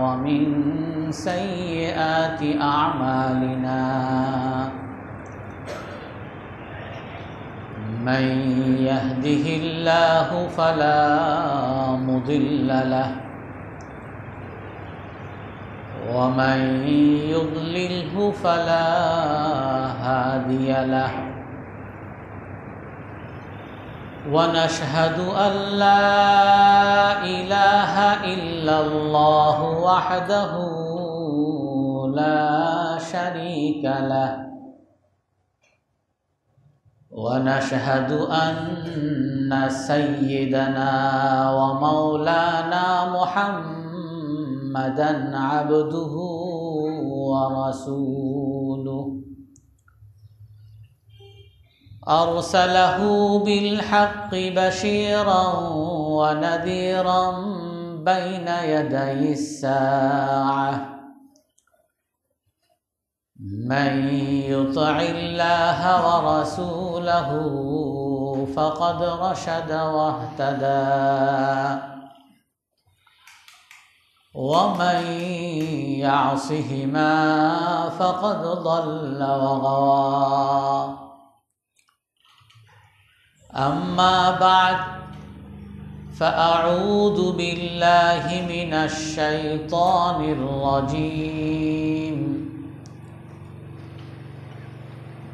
ومن سيئات أعمالنا. من يهده الله فلا مضل له. ومن يضلله فلا هادي له. ونشهد أن لا إله إلا الله وحده لا شريك له. ونشهد أن سيدنا ومولانا محمدا عبده ورسوله. أرسله بالحق بشيرا ونذيرا بين يدي الساعة. من يطع الله ورسوله فقد رشد واهتدى. ومن يعصهما فقد ضل وغوى. أما بعد فأعوذ بالله من الشيطان الرجيم.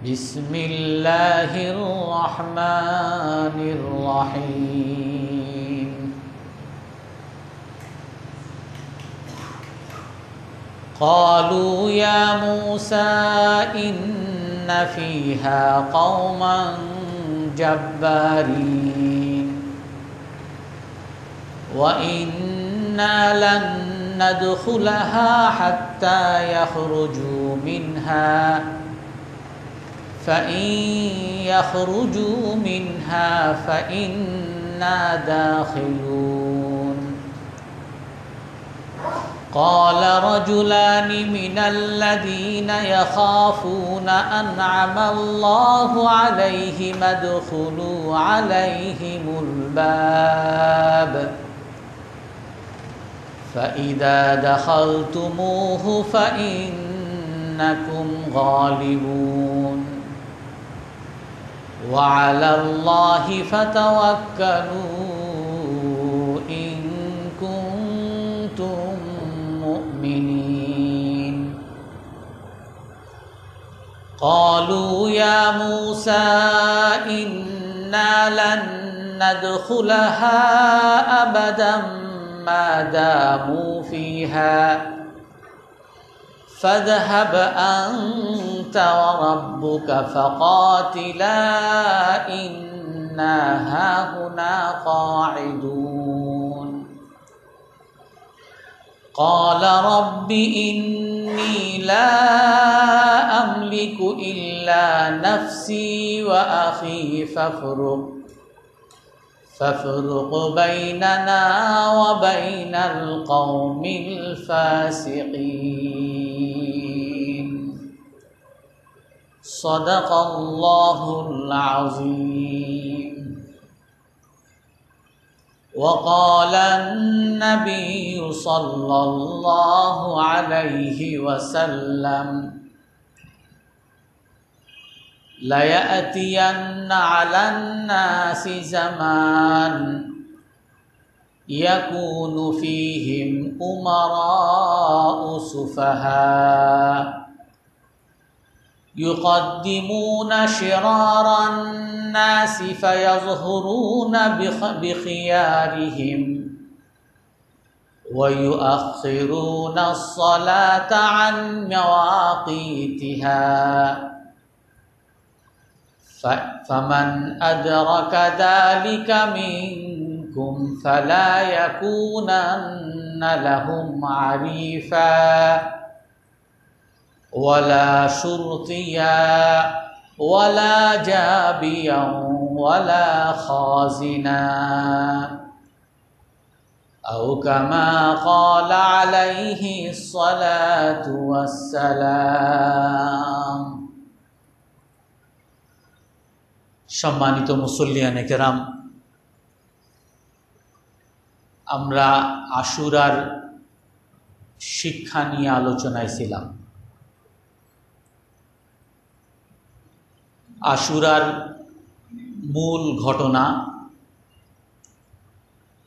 بسم الله الرحمن الرحيم. قالوا يا موسى إن فيها قوما جبارين وإنا لن ندخلها حتى يخرجوا منها. فإن يخرجوا منها فإنا داخلون. قال رجلان من الذين يخافون أنعم الله عليهم ادخلوا عليهم الباب. فإذا دخلتموه فإنكم غالبون. وعلى الله فتوكلوا. قالوا يا موسى إنا لن ندخلها أبدا ما داموا فيها. فاذهب أنت وربك فقاتلا إنا هاهنا قاعدون. قال رب إني لا أملك إلا نفسي وأخي فافرق. فافرق بيننا وبين القوم الفاسقين. صدق الله العظيم. وقال النبي صلى الله عليه وسلم ليأتين على الناس زمان يكون فيهم أمراء سفهاء. يقدمون شرار الناس فيظهرون بخيارهم ويؤخرون الصلاة عن مواقيتها. فمن أدرك ذلك منكم فلا يكونن لهم عريفا. ولا شرطيا ولا جابيا ولا خازنا أو كما قال عليه الصلاة والسلام সম্মানিত মুসল্লিয়ানে কেরাম আমরা আশুরার শিক্ষা নিয়ে আলোচনায় ছিলাম আশুরার মূল ঘটনা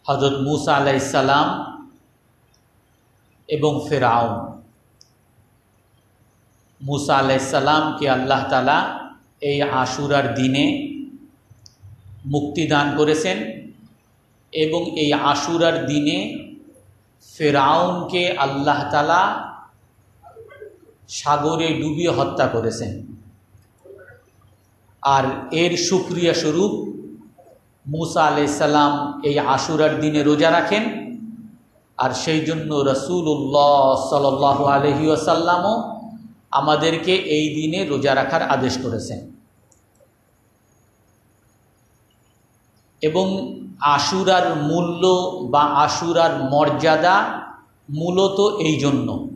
হজরত মুসা আলাইসাল্লাম এবং ফেরাউন। মুসা আলাইসাল্লামকে আল্লাহ তালা এই আশুরার দিনে মুক্তিদান করেছেন এবং এই আশুরার দিনে ফেরাউনকে আল্লাহ তালা সাগরে ডুবিয়ে হত্যা করেছেন। আর এর সুক্রিয়া স্বরূপ মুসা আলাইসাল্লাম এই আশুরার দিনে রোজা রাখেন। আর সেই জন্য রসুল্লাহ সাল আলহি আসাল্লামও আমাদেরকে এই দিনে রোজা রাখার আদেশ করেছেন। এবং আশুরার মূল্য বা আশুরার মর্যাদা মূলত এই জন্য।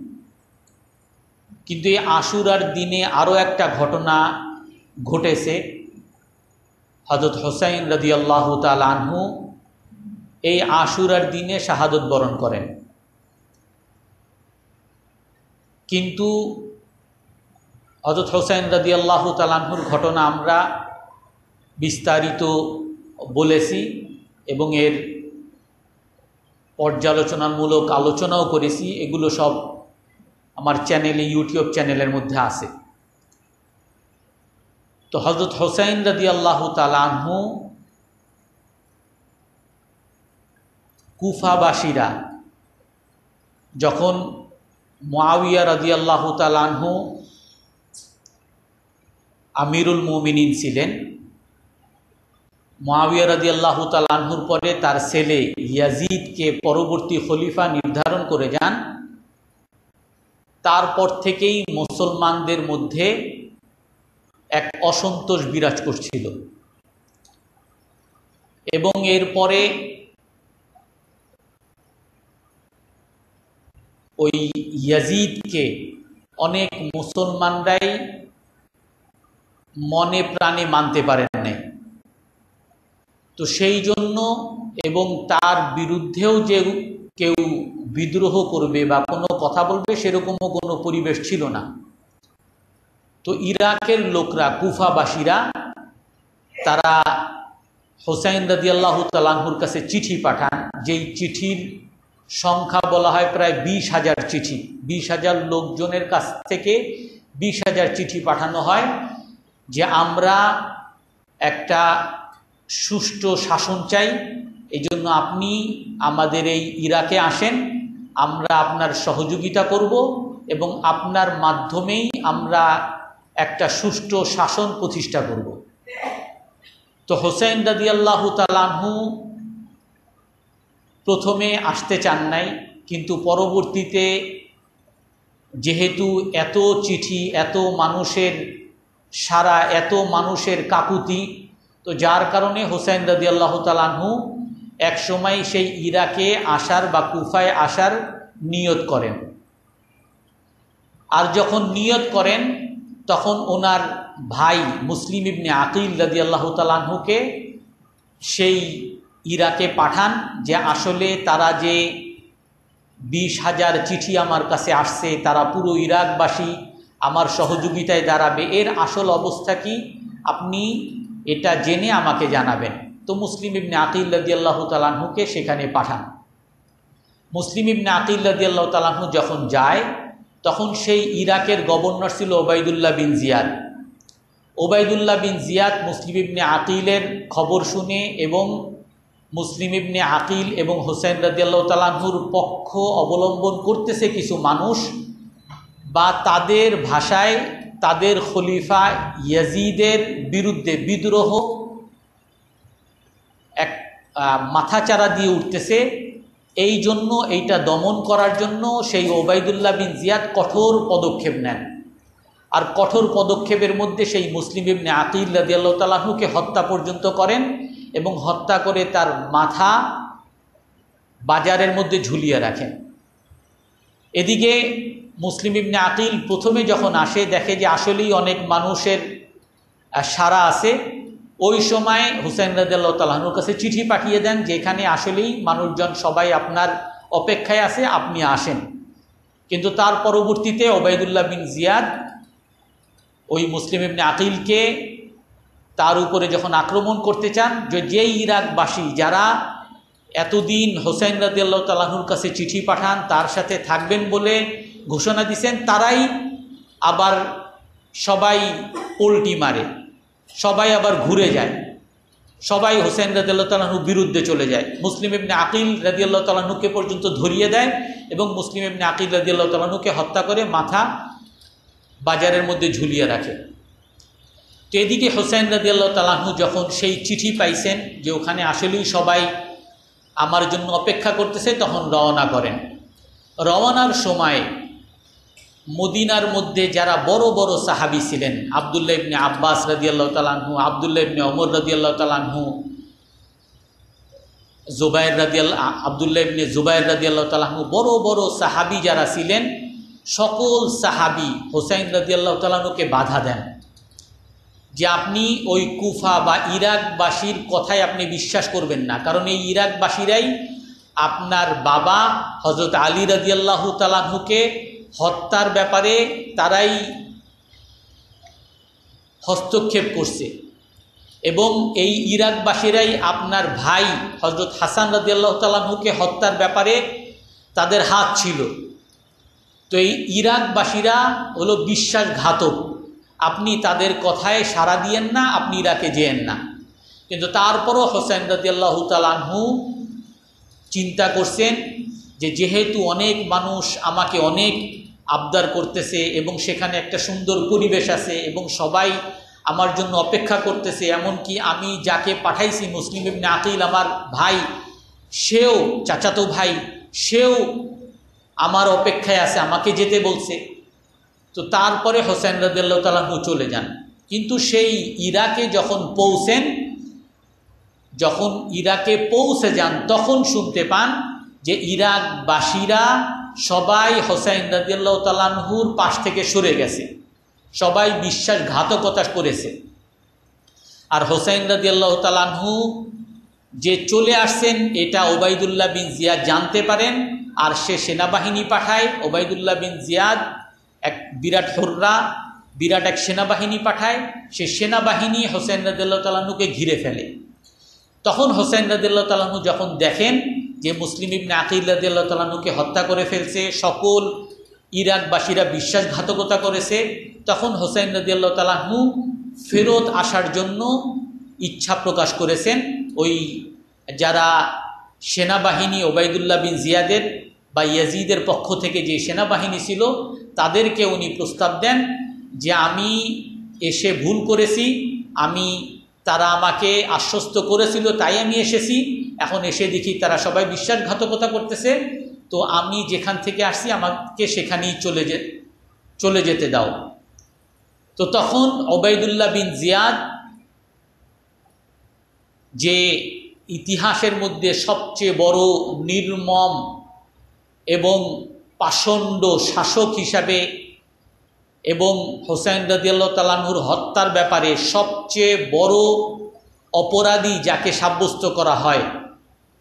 কিন্তু এই আশুরার দিনে আরও একটা ঘটনা ঘটেছে। হজরত হোসাইন রদি আল্লাহ আনহু এই আশুরার দিনে শাহাদত বরণ করেন। কিন্তু হজরত হোসাইন রদি আল্লাহ তালাহুর ঘটনা আমরা বিস্তারিত বলেছি এবং এর পর্যালোচনামূলক আলোচনাও করেছি। এগুলো সব আমার চ্যানেলে, ইউটিউব চ্যানেলের মধ্যে আছে। তো হজরত হোসাইন রদি আল্লাহ তালাহু কুফাবাসীরা যখন মোয়াবিয়া রদি আল্লাহ তালাহু আমিরুল মোমিনিন ছিলেন মহাবিয়া রাজি আল্লাহ তালাহুর পরে তার ছেলে ইয়াজিদকে পরবর্তী খলিফা নির্ধারণ করে যান। তারপর থেকেই মুসলমানদের মধ্যে এক অসন্তোষ বিরাজ করছিল। এবং এরপরে ওই ইয়াজিদকে অনেক মুসলমানরাই মনে প্রাণে মানতে পারেন নাই। তো সেই জন্য এবং তার বিরুদ্ধেও যে কেউ বিদ্রোহ করবে বা কোনো কথা বলবে সেরকমও কোনো পরিবেশ ছিল না। তো ইরাকের লোকরা, কুফাবাসীরা, তারা হোসাইন রাজি আল্লাহ তালাহুর কাছে চিঠি পাঠান, যেই চিঠির সংখ্যা বলা হয় প্রায় বিশ হাজার চিঠি। বিশ হাজার লোকজনের কাছ থেকে বিশ হাজার চিঠি পাঠানো হয় যে আমরা একটা সুষ্ঠু শাসন চাই এই জন্য আপনি আমাদের এই ইরাকে আসেন, আমরা আপনার সহযোগিতা করব এবং আপনার মাধ্যমেই আমরা একটা সুষ্ঠু শাসন প্রতিষ্ঠা করব। তো হোসেন রাদি আল্লাহ তালাহু প্রথমে আসতে চান নাই, কিন্তু পরবর্তীতে যেহেতু এত চিঠি, এত মানুষের সারা, এত মানুষের কাকুতি, তো যার কারণে হোসেন রাজি আল্লাহ তালাহু একসময় সেই ইরাকে আসার বা কুফায় আসার নিয়ত করেন। আর যখন নিয়ত করেন তখন ওনার ভাই মুসলিম ইবনে আকিল রাজি আল্লাহ তালাহুকে সেই ইরাকে পাঠান যে আসলে তারা যে বিশ হাজার চিঠি আমার কাছে আসছে, তারা পুরো ইরাকবাসী, আমার সহযোগিতায় দাঁড়াবে। এর আসল অবস্থা কি? আপনি এটা জেনে আমাকে জানাবেন। তো মুসলিম ইবনে আকিল রদি আল্লাহ তালাহুকে সেখানে পাঠান। মুসলিম ইবনে আকিল রদি আল্লাহ তালাহু যখন যায় তখন সেই ইরাকের গভর্নর ছিল ওবায়দুল্লাহ বিন জিয়াদ। ওবায়দুল্লাহ বিন জিয়াদ মুসলিম ইবনে আকিলের খবর শুনে এবং মুসলিম ইবনে আকিল এবং হোসেন রাজিয়াল্লাহ তালাহুর পক্ষ অবলম্বন করতেছে কিছু মানুষ বা তাদের ভাষায় তাদের খলিফা ইয়াজিদের বিরুদ্ধে বিদ্রোহ এক মাথাচারা দিয়ে উঠতেছে। এই জন্য এইটা দমন করার জন্য সেই ওবায়দুল্লাহ বিন জিয়াদ কঠোর পদক্ষেপ নেন। আর কঠোর পদক্ষেপের মধ্যে সেই মুসলিম ইবনে আকিল রাদিয়াল্লাহ তালাহুকে হত্যা পর্যন্ত করেন এবং হত্যা করে তার মাথা বাজারের মধ্যে ঝুলিয়ে রাখেন। এদিকে মুসলিম ইবনে আকিল প্রথমে যখন আসে, দেখে যে আসলেই অনেক মানুষের সারা আছে ওই সময় হুসেন রাজিয়াল্লাহ তালাহনুর কাছে চিঠি পাঠিয়ে দেন, যেখানে আসলেই মানুষজন সবাই আপনার অপেক্ষায় আছে, আপনি আসেন। কিন্তু তার পরবর্তীতে ওবায়দুল্লাহ বিন জিয়াদ ওই মুসলিম ইবনে আকিলকে তার উপরে যখন আক্রমণ করতে চান, যে যেই ইরাকবাসী যারা এতদিন হোসেন রাজিয়াল্লাহ তালাহুর কাছে চিঠি পাঠান, তার সাথে থাকবেন বলে ঘোষণা দিছেন, তারাই আবার সবাই পোলটি মারে। সবাই আবার ঘুরে যায়। সবাই হোসেন রাজিয়াল্লাহ তালাহুর বিরুদ্ধে চলে যায়। মুসলিম ইবনে আকিল রাজিয়াল্লাহ তালাহুকে পর্যন্ত ধরিয়ে দেয় এবং মুসলিম ইবনে আকিল রাজিয়াল্লাহ তালাহুকে হত্যা করে মাথা বাজারের মধ্যে ঝুলিয়ে রাখে। তো এদিকে হোসেন রাজিয়াল্লাহ তালাহু যখন সেই চিঠি পাইছেন যে ওখানে আসলেই সবাই আমার জন্য অপেক্ষা করতেছে, তখন রওনা করেন। রওনার সময় মদিনার মধ্যে যারা বড় বড় সাহাবি ছিলেন, আবদুল্লাহ ইবনে আব্বাস রাজিয়াল্লাহ তালাহু আবদুল্লাহ ইবনে অমর রাজিয়াল্লাহ তালাহু জুবাইর রাদিয়াল্লাহ আবদুল্লাহ ইবনে জুবাইর রাদিয়াল্লাহ তালাহু বড় বড় সাহাবি যারা ছিলেন, সকল সাহাবি হোসাইন রাদিয়াল্লাহ তালাহুকে বাধা দেন। যে আপনি ওই কুফা বা ইরাকবাসীর কথায় আপনি বিশ্বাস করবেন না। কারণ এই ইরাকবাসীরাই আপনার বাবা হজরত আলী রাজিয়াল্লাহ তালাহুকে হত্যার ব্যাপারে তারাই হস্তক্ষেপ করছে। এবং এই ইরাকবাসীরাই আপনার ভাই হজরত হাসান রাজিয়াল্লাহ তালাহুকে হত্যার ব্যাপারে তাদের হাত ছিল। তো এই ইরাকবাসীরা হলো বিশ্বাসঘাতক। আপনি তাদের কথায় সাড়া দিয়েন না, আপনি ইরাকে যেয়েন না। কিন্তু তারপরও হোসেন রাজিয়াল্লাহ তালাহু চিন্তা করছেন যে যেহেতু অনেক মানুষ আমাকে অনেক আবদার করতেছে এবং সেখানে একটা সুন্দর পরিবেশ আছে এবং সবাই আমার জন্য অপেক্ষা করতেছে, এমনকি আমি যাকে পাঠাইছি, মুসলিম ইবনে আকিল আমার ভাই, সেও, চাচাতো ভাই, সেও আমার অপেক্ষায় আছে, আমাকে যেতে বলছে। তো তারপরে হোসেন রাদিল্লাহ তালাহু চলে যান। কিন্তু সেই ইরাকে যখন পৌঁছেন, যখন ইরাকে পৌঁছে যান, তখন শুনতে পান যে ইরাকবাসীরা সবাই হোসেন রাদিয়াল্লাহ তালাহুর পাশ থেকে সরে গেছে। সবাই বিশ্বাসঘাতকতা করেছে। আর হোসেন রাদিয়াল্লাহ তালানহু যে চলে আসছেন, এটা ওবায়দুল্লাহ বিন জিয়াদ জানতে পারেন। আর সে সেনাবাহিনী পাঠায়, ওবায়দুল্লাহ বিন জিয়াদ এক বিরাট হর্রা, বিরাট এক সেনাবাহিনী পাঠায়। সে সেনাবাহিনী হোসেন রাদিল্লাহ তালাহুকে ঘিরে ফেলে। তখন হোসেন রাদিল্লাহ তালাহু যখন দেখেন যে মুসলিম ইবনে আকিল রাদিল্লাহ তালাহুকে হত্যা করে ফেলছে, সকল ইরাকবাসীরা বিশ্বাসঘাতকতা করেছে, তখন হোসেন রাদিল্লাহ তালাহু ফেরত আসার জন্য ইচ্ছা প্রকাশ করেছেন। ওই যারা সেনাবাহিনী ওবায়দুল্লাহ বিন জিয়াদের বা ইয়াজিদের পক্ষ থেকে যে সেনাবাহিনী ছিল, তাদেরকে উনি প্রস্তাব দেন যে, আমি এসে ভুল করেছি, আমি, তারা আমাকে আশ্বস্ত করেছিল, তাই আমি এসেছি। এখন এসে দেখি তারা সবাই বিশ্বাসঘাতকতা করতেছে, তো আমি যেখান থেকে আসছি, আমাকে সেখানেই চলে যে, চলে যেতে দাও। তো তখন ওবায়দুল্লাহ বিন জিয়াদ যে ইতিহাসের মধ্যে সবচেয়ে বড় নির্মম এবং পাষণ্ড শাসক হিসাবে এবং হোসেন রদিয়াল্লাহ তালাহুর হত্যার ব্যাপারে সবচেয়ে বড় অপরাধী যাকে সাব্যস্ত করা হয়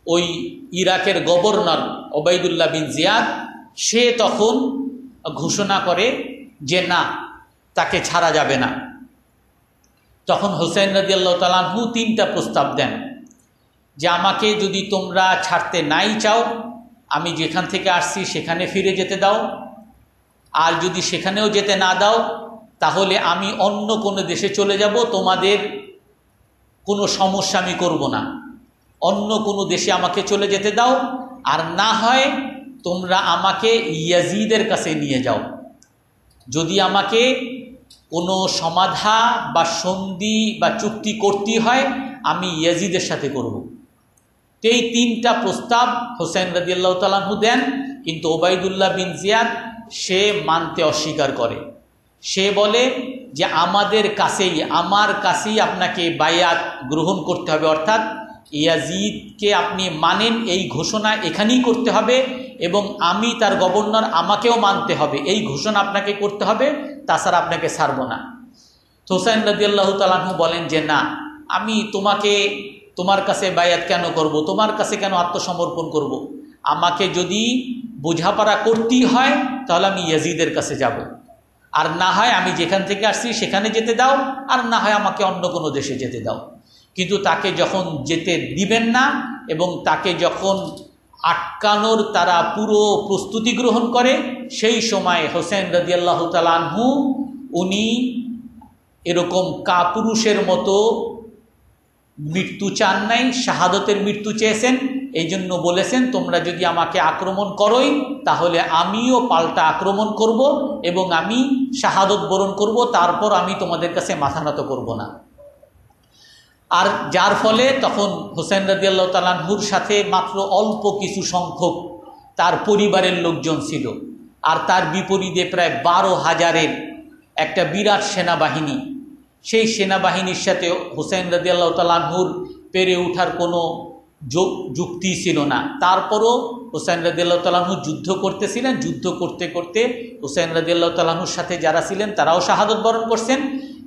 ওই ইরাকের গভর্নর ওবায়দুল্লাহ বিন জিয়াদ, সে তখন ঘোষণা করে যে না, তাকে ছাড়া যাবে না। তখন হোসেন রদিয়াল্লাহ তালাহু তিনটা প্রস্তাব দেন, যে আমাকে যদি তোমরা ছাড়তে নাই চাও, আমি যেখান থেকে আসছি সেখানে ফিরে যেতে দাও, আর যদি সেখানেও যেতে না দাও, তাহলে আমি অন্য কোনো দেশে চলে যাব, তোমাদের কোনো সমস্যা আমি করব না। অন্য কোনো দেশে আমাকে চলে যেতে দাও, আর না হয় তোমরা আমাকে ইয়াজিদের কাছে নিয়ে যাও। যদি আমাকে কোনো সমাধা বা সন্ধি বা চুক্তি করতে হয়, আমি ইয়াজিদের সাথে করব। এই তিনটা প্রস্তাব হোসেন রাজিয়াল্লাহ তালাহু দেন, কিন্তু ওবায়দুল্লাহ বিন জিয়াদ সে মানতে অস্বীকার করে। সে বলে যে, আমাদের কাছেই, আমার কাছেই আপনাকে বায়াত গ্রহণ করতে হবে, অর্থাৎ ইয়াজিদকে আপনি মানেন, এই ঘোষণা এখানেই করতে হবে এবং আমি তার গভর্নর আমাকেও মানতে হবে এই ঘোষণা আপনাকে করতে হবে, তাছাড়া আপনাকে ছাড়ব না হোসেন রাজিয়াল্লাহ তালাহু বলেন যে, না, আমি তোমাকে, তোমার কাছে বায়াত কেন করব তোমার কাছে কেন আত্মসমর্পণ করব। আমাকে যদি বোঝাপড়া করতেই হয়, তাহলে আমি ইয়াজিদের কাছে যাব। আর না হয় আমি যেখান থেকে আসছি, সেখানে যেতে দাও, আর না হয় আমাকে অন্য কোনো দেশে যেতে দাও কিন্তু তাকে যখন যেতে দিবেন না এবং তাকে যখন আটকানোর তারা পুরো প্রস্তুতি গ্রহণ করে, সেই সময় হোসেন রদিয়াল্লাহ তালানহু উনি এরকম কাপুরুষের মতো মৃত্যু চান নাই, শাহাদতের মৃত্যু চেয়েছেন। এই জন্য বলেছেন, তোমরা যদি আমাকে আক্রমণ করোই, তাহলে আমিও পাল্টা আক্রমণ করব এবং আমি শাহাদত বরণ করব, তারপর আমি তোমাদের কাছে মাথা নত করব না। আর যার ফলে তখন হোসেন রাজিয়াল্লাহ তালানহুর সাথে মাত্র অল্প কিছু সংখ্যক তার পরিবারের লোকজন ছিল। আর তার বিপরীতে প্রায় বারো হাজারের একটা বিরাট সেনাবাহিনী। সেই সেনাবাহিনীর সাথে হোসেন রাজিয়াল্লাহ তালানহুর পেরে ওঠার কোনো যুক্তি ছিল না। তারপরও হোসেন রাজিয়াল্লাহ তালাহু যুদ্ধ করতেছিলেন, যুদ্ধ করতে করতে হোসেন রাজিয়াল্লাহ তালাহুর সাথে যারা ছিলেন তারাও শাহাদত বরণ করছেন,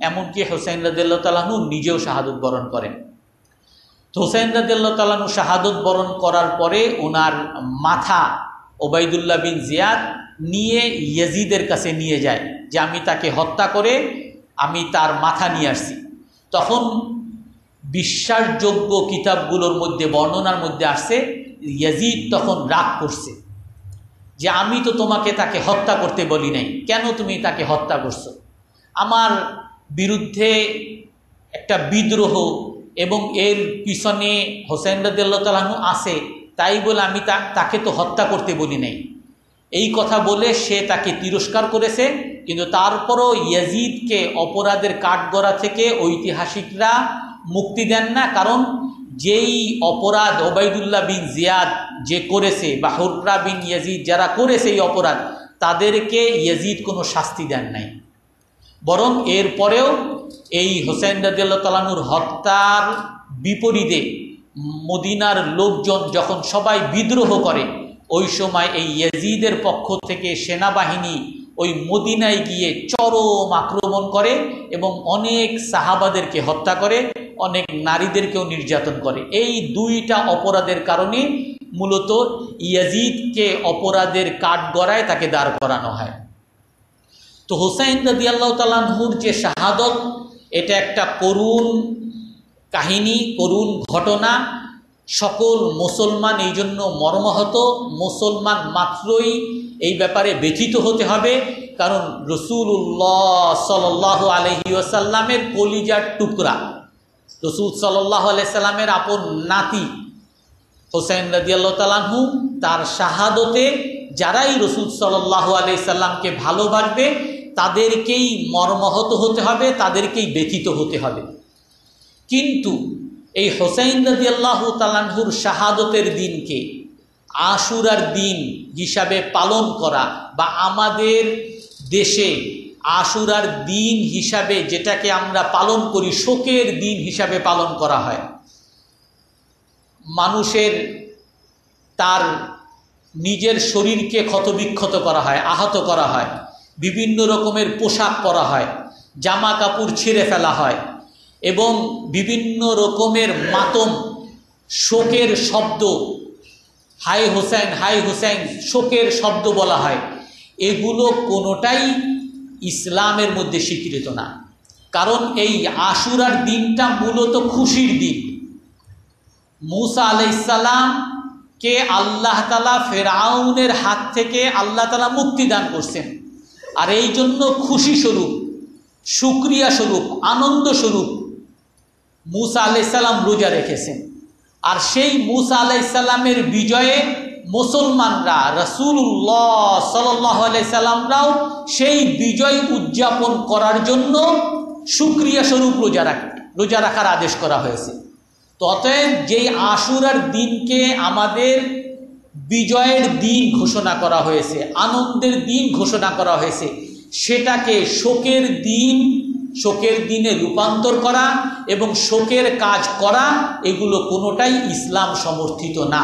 এমনকি হোসেন রাজিয়াল্লাহ তালাহু নিজেও শাহাদত বরণ করেন। তো হোসেন রাজিয়াল্লাহ তালাহু শাহাদত বরণ করার পরে ওনার মাথা ওবায়দুল্লাহ বিন জিয়াদ নিয়ে ইয়াজিদের কাছে নিয়ে যায় যে আমি তাকে হত্যা করে আমি তার মাথা নিয়ে আসছি। তখন বিশ্বাসযোগ্য কিতাবগুলোর মধ্যে, বর্ণনার মধ্যে আসছে ইয়াজিদ তখন রাগ করছে যে আমি তো তোমাকে তাকে হত্যা করতে বলি নাই। কেন তুমি তাকে হত্যা করছ? আমার বিরুদ্ধে একটা বিদ্রোহ এবং এর পিছনে হোসেন রাদিল্লাহ তালাহু আছে, তাই বলে আমি তাকে তো হত্যা করতে বলি নাই। এই কথা বলে সে তাকে তিরস্কার করেছে, কিন্তু তারপরও ইয়াজিদকে অপরাধের কাঠগড়া থেকে ঐতিহাসিকরা মুক্তি দেন না, কারণ যেই অপরাধ ওবায়দুল্লাহ বিন জিয়াদ যে করেছে বা হুররা বিন ইয়াজিদ যারা করেছে এই অপরাধ, তাদেরকে ইয়াজিদ কোনো শাস্তি দেন নাই। বরং এরপরেও এই হোসেন রাজিয়াল্লাহ তালানুর হত্যার বিপরীতে মদিনার লোকজন যখন সবাই বিদ্রোহ করে, ওই সময় এই ইয়াজিদের পক্ষ থেকে সেনাবাহিনী ওই মদিনায় গিয়ে চরম আক্রমণ করে এবং অনেক সাহাবাদেরকে হত্যা করে, অনেক নারীদেরকেও নির্যাতন করে। এই দুইটা অপরাধের কারণে মূলত ইয়াজিদকে অপরাধের কাঠ গড়ায় তাকে দাঁড় করানো হয়। তো হুসাইন রদি আল্লাহ তালাহুর যে শাহাদত, এটা একটা করুণ কাহিনী, করুণ ঘটনা। সকল মুসলমান এই জন্য মর্মাহত, মুসলমান মাত্রই এই ব্যাপারে ব্যথিত হতে হবে, কারণ রসুল্লাহ সাল আলহি আসাল্লামের কলিজার টুকরা। রসুল সাল্লাহ আলাইসাল্লামের আপন নাতি হোসেন রাজিয়াল্লাহ তালাহু তার শাহাদতে যারাই রসুল সাল্লাহ আলাইসাল্লামকে ভালোবাসবে, তাদেরকেই মর্মহত হতে হবে, তাদেরকেই ব্যথিত হতে হবে। কিন্তু এই হোসেন রাজিয়াল্লাহ তালাহুর শাহাদতের দিনকে আশুরার দিন হিসাবে পালন করা বা আমাদের দেশে আশুরার দিন হিসাবে যেটাকে আমরা পালন করি, শোকের দিন হিসাবে পালন করা হয়। মানুষের তার নিজের শরীরকে ক্ষতবিক্ষত করা হয়, আহত করা হয়, বিভিন্ন রকমের পোশাক পরা হয়, জামা কাপড় ছিঁড়ে ফেলা হয়। এবং বিভিন্ন রকমের মাতম, শোকের শব্দ, হাই হোসেন হাই হোসেন, শোকের শব্দ বলা হয়। এগুলো কোনোটাই ইসলামের মধ্যে স্বীকৃত না। কারণ এই আশুরার দিনটা মূলত খুশির দিন। মুসা আলাইসাল্লামকে আল্লাহ তালা ফেরাউনের হাত থেকে আল্লাহ তালা মুক্তি দান করছেন। আর এই জন্য খুশি স্বরূপ সুক্রিয়া স্বরূপ, আনন্দ স্বরূপ মুসা আলাইসাল্লাম রোজা রেখেছেন। আর সেই মুসা আলাইসাল্লামের বিজয়ে মুসলমানরা রসুল্লাহ সাল্লামরাও সেই বিজয় উদযাপন করার জন্য সুক্রিয়া স্বরূপ রোজা রাখ, রোজা রাখার আদেশ করা হয়েছে। ততএব যেই আশুরার দিনকে আমাদের বিজয়ের দিন ঘোষণা করা হয়েছে, আনন্দের দিন ঘোষণা করা হয়েছে, সেটাকে শোকের দিন শোকের দিনে রূপান্তর করা এবং শোকের কাজ করা, এগুলো কোনোটাই ইসলাম সমর্থিত না।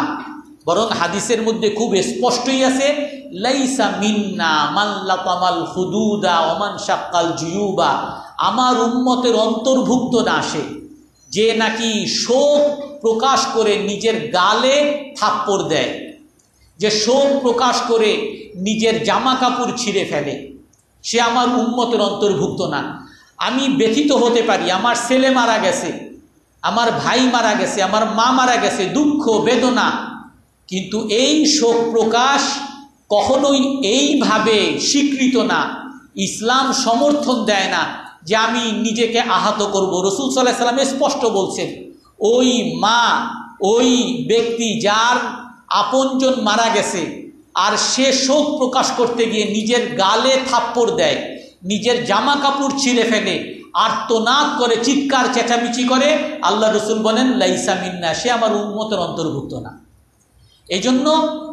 বরং হাদিসের মধ্যে খুব স্পষ্টই আছে, লাইসা মিন্না মাল্লাপামাল হুদুদা ওমান শাক্কাল জুয়ুবা। আমার উম্মতের অন্তর্ভুক্ত না আসে যে নাকি শোক প্রকাশ করে নিজের গালে থাপ্পড় দেয়, যে শোক প্রকাশ করে নিজের জামা কাপড় ছিঁড়ে ফেলে। সে আমার উন্মতের অন্তর্ভুক্ত না। আমি ব্যথিত হতে পারি, আমার ছেলে মারা গেছে, আমার ভাই মারা গেছে, আমার মা মারা গেছে, দুঃখ, বেদনা। কিন্তু এই শোক প্রকাশ কখনোই এইভাবে স্বীকৃত না, ইসলাম সমর্থন দেয় না যে আমি নিজেকে আহত করব। রসুল সাল্লাহ সাল্লাম স্পষ্ট বলছেন, ওই মা, ওই ব্যক্তি যার আপনজন মারা গেছে, আর সে শোক প্রকাশ করতে গিয়ে নিজের গালে থাপ্পড় দেয় নিজের জামা কাপড় ছিঁড়ে ফেলে, আর্তনাদ করে, চিৎকার, চেঁচামেচি করে, আল্লাহ রসুল বলেন, লাইসা মিন্না, সে আমার উন্মতের অন্তর্ভুক্ত না। এই জন্য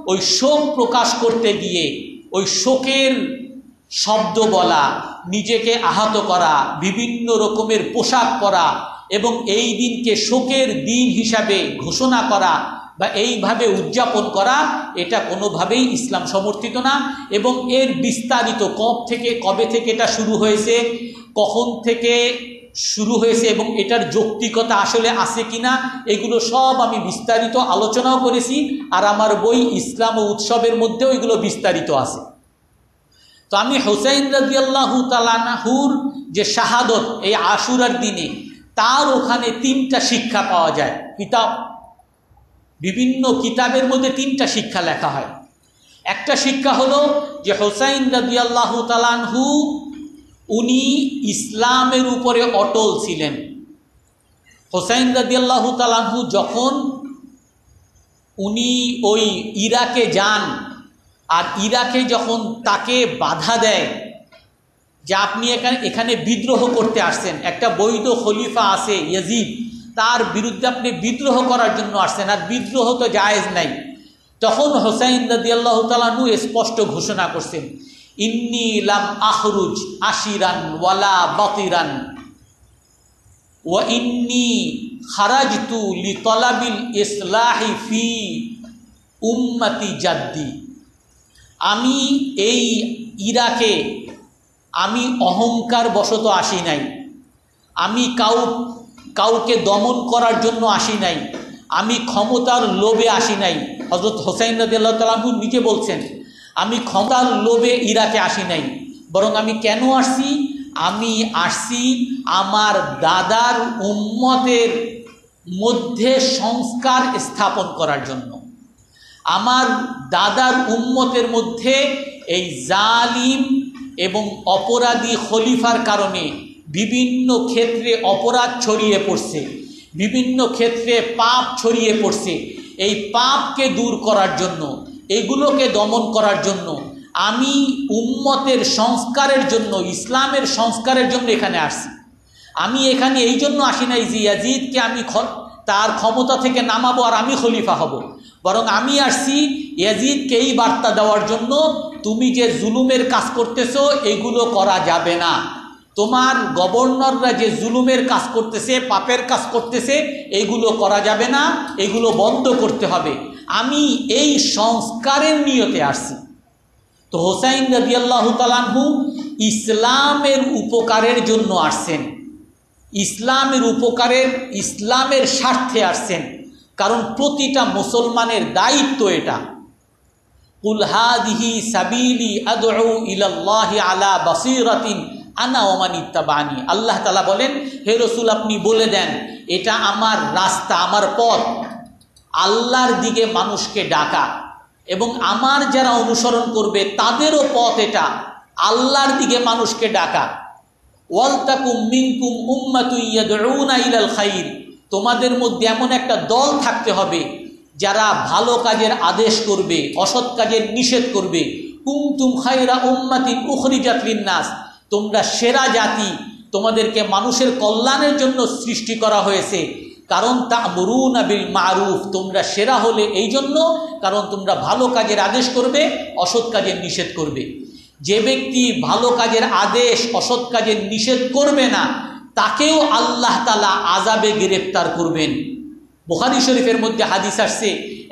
ওই শোক প্রকাশ করতে গিয়ে, ওই শোকের শব্দ বলা, নিজেকে আহত করা, বিভিন্ন রকমের পোশাক পরা, এবং এই দিনকে শোকের দিন হিসাবে ঘোষণা করা বা এইভাবে উদযাপন করা, এটা কোনোভাবেই ইসলাম সমর্থিত না। এবং এর বিস্তারিত কব থেকে, কবে থেকে এটা শুরু হয়েছে, কখন থেকে শুরু হয়েছে এবং এটার যৌক্তিকতা আসলে আছে কিনা, এগুলো সব আমি বিস্তারিত আলোচনাও করেছি। আর আমার বই ইসলাম ও উৎসবের মধ্যেও এগুলো বিস্তারিত আছে। তো আমি হোসাইন রাজিয়াল্লাহু তালানাহুর যে শাহাদত এই আশুরার দিনে, তার ওখানে তিনটা শিক্ষা পাওয়া যায়। কিতাব বিভিন্ন কিতাবের মধ্যে তিনটা শিক্ষা লেখা হয়। একটা শিক্ষা হলো যে হোসাইন রাজিয়াল্লাহু তালানহু উনি ইসলামের উপরে অটল ছিলেন। হোসাইন রাজিয়াল্লাহু তালানহু যখন উনি ওই ইরাকে যান, আর ইরাকে যখন তাকে বাধা দেয় যে আপনি এখানে এখানে বিদ্রোহ করতে আসছেন, একটা বৈধ খলিফা আছে ইয়াজিদ তার বিরুদ্ধে আপনি বিদ্রোহ করার জন্য আসছেন, আর বিদ্রোহ তো জায়েজ নাই। তখন হোসাইন রাদি আল্লাহ তালু স্পষ্ট ঘোষণা করছেন, ইন্নি লাম আহরুজ আশিরান ওয়ালা বাতিরান ও ইন্নি খারাজতু লি তলাবিল ইসলাহি ফি উম্মতি জাদ্দি। আমি এই ইরাকে আমি অহংকার বশত আসি নাই। আমি কাউ কাউকে দমন করার জন্য আসি নাই। আমি ক্ষমতার লোভে আসি নাই। হজরত হোসাইন রাজিয়াল্লাহ তালাহু নিজে বলছেন, আমি ক্ষমতার লোভে ইরাকে আসি নাই, বরং আমি কেন আসছি? আমি আসছি আমার দাদার উম্মতের মধ্যে সংস্কার স্থাপন করার জন্য। আমার দাদার উম্মতের মধ্যে এই জালিম এবং অপরাধী খলিফার কারণে বিভিন্ন ক্ষেত্রে অপরাধ ছড়িয়ে পড়ছে, বিভিন্ন ক্ষেত্রে পাপ ছড়িয়ে পড়ছে। এই পাপকে দূর করার জন্য, এগুলোকে দমন করার জন্য আমি উম্মতের সংস্কারের জন্য, ইসলামের সংস্কারের জন্য এখানে আসছি। আমি এখানে এই জন্য আসি নাই যে ইয়াজিদকে আমি তার ক্ষমতা থেকে নামাবো আর আমি খলিফা হব। বরং আমি আসছি ইয়াজিদকে এই বার্তা দেওয়ার জন্য, তুমি যে জুলুমের কাজ করতেছো, এগুলো করা যাবে না। তোমার গভর্নররা যে জুলুমের কাজ করতেছে, পাপের কাজ করতেছে, এগুলো করা যাবে না, এগুলো বন্ধ করতে হবে। আমি এই সংস্কারের নিয়তে আসছি। তো হোসাইন রাজিয়াল্লাহ তালানহু ইসলামের উপকারের জন্য আসছেন। ইসলামের উপকারের, ইসলামের স্বার্থে আসছেন। কারণ প্রতিটা মুসলমানের দায়িত্ব এটা। কুলহাদিহি সাবিলি আদৌ ইলাল্লাহি আলা বাসিরাতিন আনা ওমান ইত্তাবানি আল্লাহ তালা বলেন, হে রসুল, আপনি বলে দেন, এটা আমার রাস্তা, আমার পথ। আল্লাহর দিকে মানুষকে ডাকা এবং আমার যারা অনুসরণ করবে, তাদেরও পথ এটা। আল্লাহর দিকে মানুষকে ডাকা। ওয়ালতাকুম মিনকুম উম্মাতুইয়াদউনা ইলাল খাইর। তোমাদের মধ্যে এমন একটা দল থাকতে হবে, যারা ভালো কাজের আদেশ করবে, অসৎ কাজের নিষেধ করবে। কুমতুম খাইরা উম্মাতিন উখরিজাত লিন্নাস তোমরা সেরা জাতি, তোমাদেরকে মানুষের কল্যাণের জন্য সৃষ্টি করা হয়েছে। কারণ তা মরুন বিল মারুফ তোমরা সেরা হলে এই জন্য, কারণ তোমরা ভালো কাজের আদেশ করবে, অসৎ কাজের নিষেধ করবে। যে ব্যক্তি ভালো কাজের আদেশ, অসৎ কাজের নিষেধ করবে না, তাকেও আল্লাহ তালা আজাবে গ্রেপ্তার করবেন। বোখারি শরীফের মধ্যে হাদিস আসছে,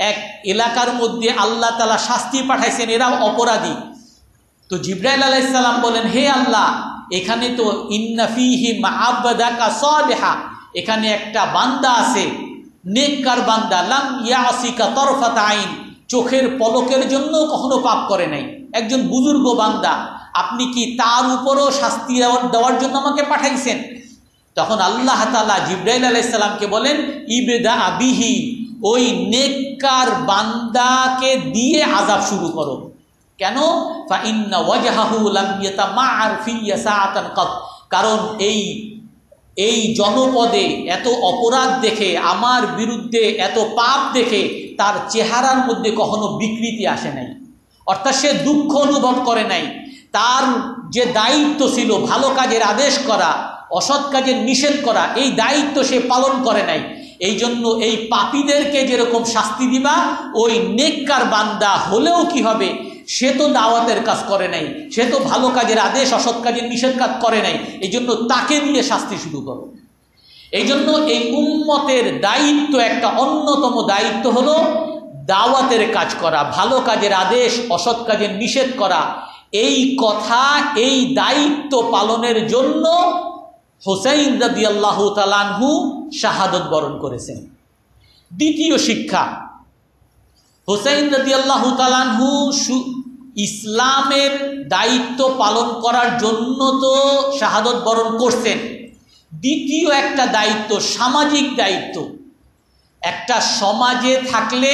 এক এলাকার মধ্যে আল্লাহ তালা শাস্তি পাঠাইছেন, এরাও অপরাধী। তো জিব্রাইল আলাইসাল্লাম বলেন, হে আল্লাহ, এখানে তো ইন্নাফিহি মাহাবাদাকা সলেহা, এখানে একটা বান্দা আছে, নেককার বান্দা, লাম ইয়াসিকা তরফাত আইন, চোখের পলকের জন্য কখনো পাপ করে নাই। একজন বুজুর্গ বান্দা, আপনি কি তার উপরও শাস্তি দেওয়ার জন্য আমাকে পাঠাইছেন? তখন আল্লাহ তালা জিব্রাইল আলাইসাল্লামকে বলেন, ইবেদা আবিহি, ওই নেককার বান্দাকে দিয়ে আজাব শুরু করো। কেন? কারণ এই এই জনপদে এত অপরাধ দেখে, আমার বিরুদ্ধে এত পাপ দেখে, তার চেহারার মধ্যে কখনো বিকৃতি আসে নাই। অর্থাৎ সে দুঃখ অনুভব করে নাই। তার যে দায়িত্ব ছিল, ভালো কাজের আদেশ করা, অসৎ কাজের নিষেধ করা, এই দায়িত্ব সে পালন করে নাই। এই জন্য এই পাপীদেরকে যেরকম শাস্তি দিবা, ওই নেককার বান্দা হলেও কি হবে? সে তো দাওয়াতের কাজ করে নাই, সে তো ভালো কাজের আদেশ, অসৎ কাজের নিষেধ কাজ করে নাই এই জন্য তাকে দিয়ে শাস্তি শুরু করো। এই জন্য এই উম্মতের দায়িত্ব একটা অন্যতম দায়িত্ব হলো দাওয়াতের কাজ করা, ভালো কাজের আদেশ, অসৎ কাজের নিষেধ করা। এই কথা, এই দায়িত্ব পালনের জন্য হোসাইন রাদি আল্লাহ তালানহু শাহাদত বরণ করেছেন। দ্বিতীয় শিক্ষা হোসাইন রাদি আল্লাহ তালানহু ইসলামের দায়িত্ব পালন করার জন্য তো শাহাদত বরণ করছেন। দ্বিতীয় একটা দায়িত্ব, সামাজিক দায়িত্ব। একটা সমাজে থাকলে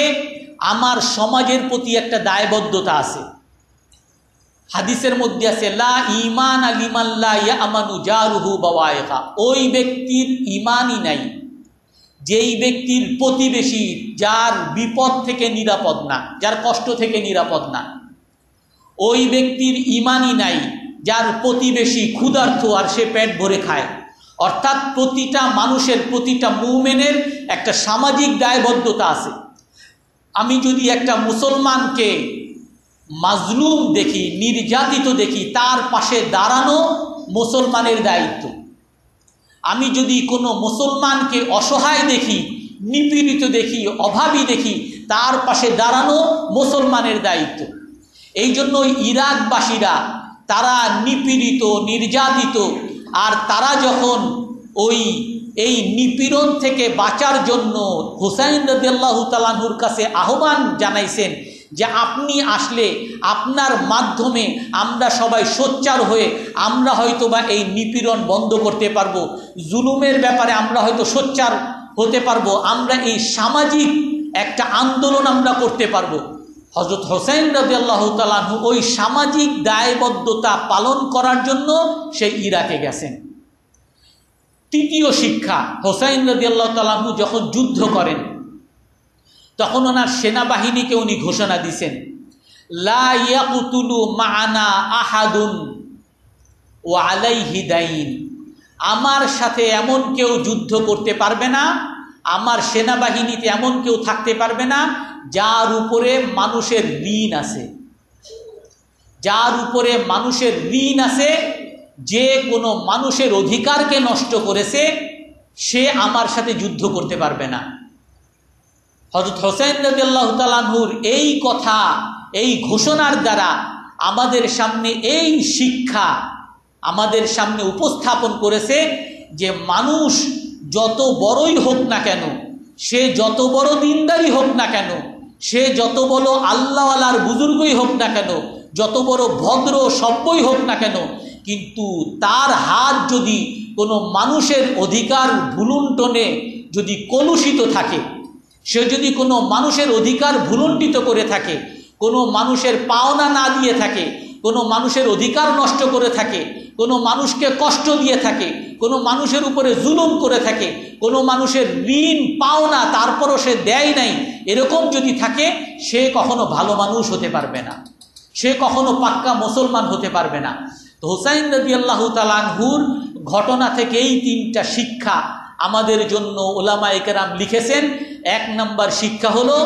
আমার সমাজের প্রতি একটা দায়বদ্ধতা আছে। হাদিসের মধ্যে আছে, লা ইমান আলিমাল্লা আমানু জারুহু বাওয়ায়কা। ওই ব্যক্তির ইমানই নাই। যেই ব্যক্তির প্রতিবেশী, যার বিপদ থেকে নিরাপদ না, যার কষ্ট থেকে নিরাপদ না, ওই ব্যক্তির ইমানই নাই, যার প্রতিবেশী ক্ষুধার্থ আর সে পেট ভরে খায়। অর্থাৎ প্রতিটা মানুষের প্রতিটা মুভমেনের একটা সামাজিক দায়বদ্ধতা আছে। আমি যদি একটা মুসলমানকে মাজলুম দেখি, নির্যাতিত দেখি, তার পাশে দাঁড়ানো মুসলমানের দায়িত্ব। আমি যদি কোনো মুসলমানকে অসহায় দেখি, নিপীড়িত দেখি, অভাবী দেখি, তার পাশে দাঁড়ানো মুসলমানের দায়িত্ব। এই জন্য ইরাকবাসীরা তারা নিপীড়িত, নির্যাতিত, আর তারা যখন ওই, এই নিপীড়ন থেকে বাঁচার জন্য হুসাইন রদিয়াল্লাহ তালাহুর কাছে আহ্বান জানাইছেন যে আপনি আসলে আপনার মাধ্যমে আমরা সবাই সোচ্চার হয়ে আমরা হয়তো বা এই নিপীড়ন বন্ধ করতে পারব, জুলুমের ব্যাপারে আমরা হয়তো সোচ্চার হতে পারব, আমরা এই সামাজিক একটা আন্দোলন আমরা করতে পারব। হজরত হোসেন রবি আল্লাহ তালাহু ওই সামাজিক দায়বদ্ধতা পালন করার জন্য সেই ইরাকে গেছেন। তৃতীয় শিক্ষা হোসাইন রদি আল্লাহ তালাহু যখন যুদ্ধ করেন তখন ওনার সেনাবাহিনীকে উনি ঘোষণা দিছেন লাকুতুলু মানা আহাদুন ও আলাই হিদাইন আমার সাথে এমন কেউ যুদ্ধ করতে পারবে না, আমার সেনাবাহিনীতে এমন কেউ থাকতে পারবে না, যার উপরে মানুষের ঋণ আছে। যার উপরে মানুষের ঋণ আছে, যে কোনো মানুষের অধিকারকে নষ্ট করেছে, সে আমার সাথে যুদ্ধ করতে পারবে না। হজরত হোসেন রবিআল্লাহ তালাহুর এই কথা, এই ঘোষণার দ্বারা আমাদের সামনে এই শিক্ষা আমাদের সামনে উপস্থাপন করেছে যে মানুষ যত বড়ই হোক না কেন, সে যত বড় দিনদারি হোক না কেন, সে যত বড় আল্লাহওয়ালার বুজুর্গই হোক না কেন, যত বড় ভদ্র সভ্যই হোক না কেন, কিন্তু তার হাত যদি কোনো মানুষের অধিকার ভুলুন্টনে যদি কলুষিত থাকে সে যদি কোনো মানুষের অধিকার ভুলুণ্ঠিত করে থাকে, কোনো মানুষের পাওনা না দিয়ে থাকে, কোনো মানুষের অধিকার নষ্ট করে থাকে, কোনো মানুষকে কষ্ট দিয়ে থাকে, কোনো মানুষের উপরে জুলুম করে থাকে, কোনো মানুষের ঋণ, পাওনা তারপরও সে দেয় নাই, এরকম যদি থাকে, সে কখনো ভালো মানুষ হতে পারবে না। সে কখনো পাক্কা মুসলমান হতে পারবে না। তো হুসাইন রবি আল্লাহ তালানহুর ঘটনা থেকে এই তিনটা শিক্ষা আমাদের জন্য ওলামা একরাম লিখেছেন, এক নম্বর শিক্ষা হলো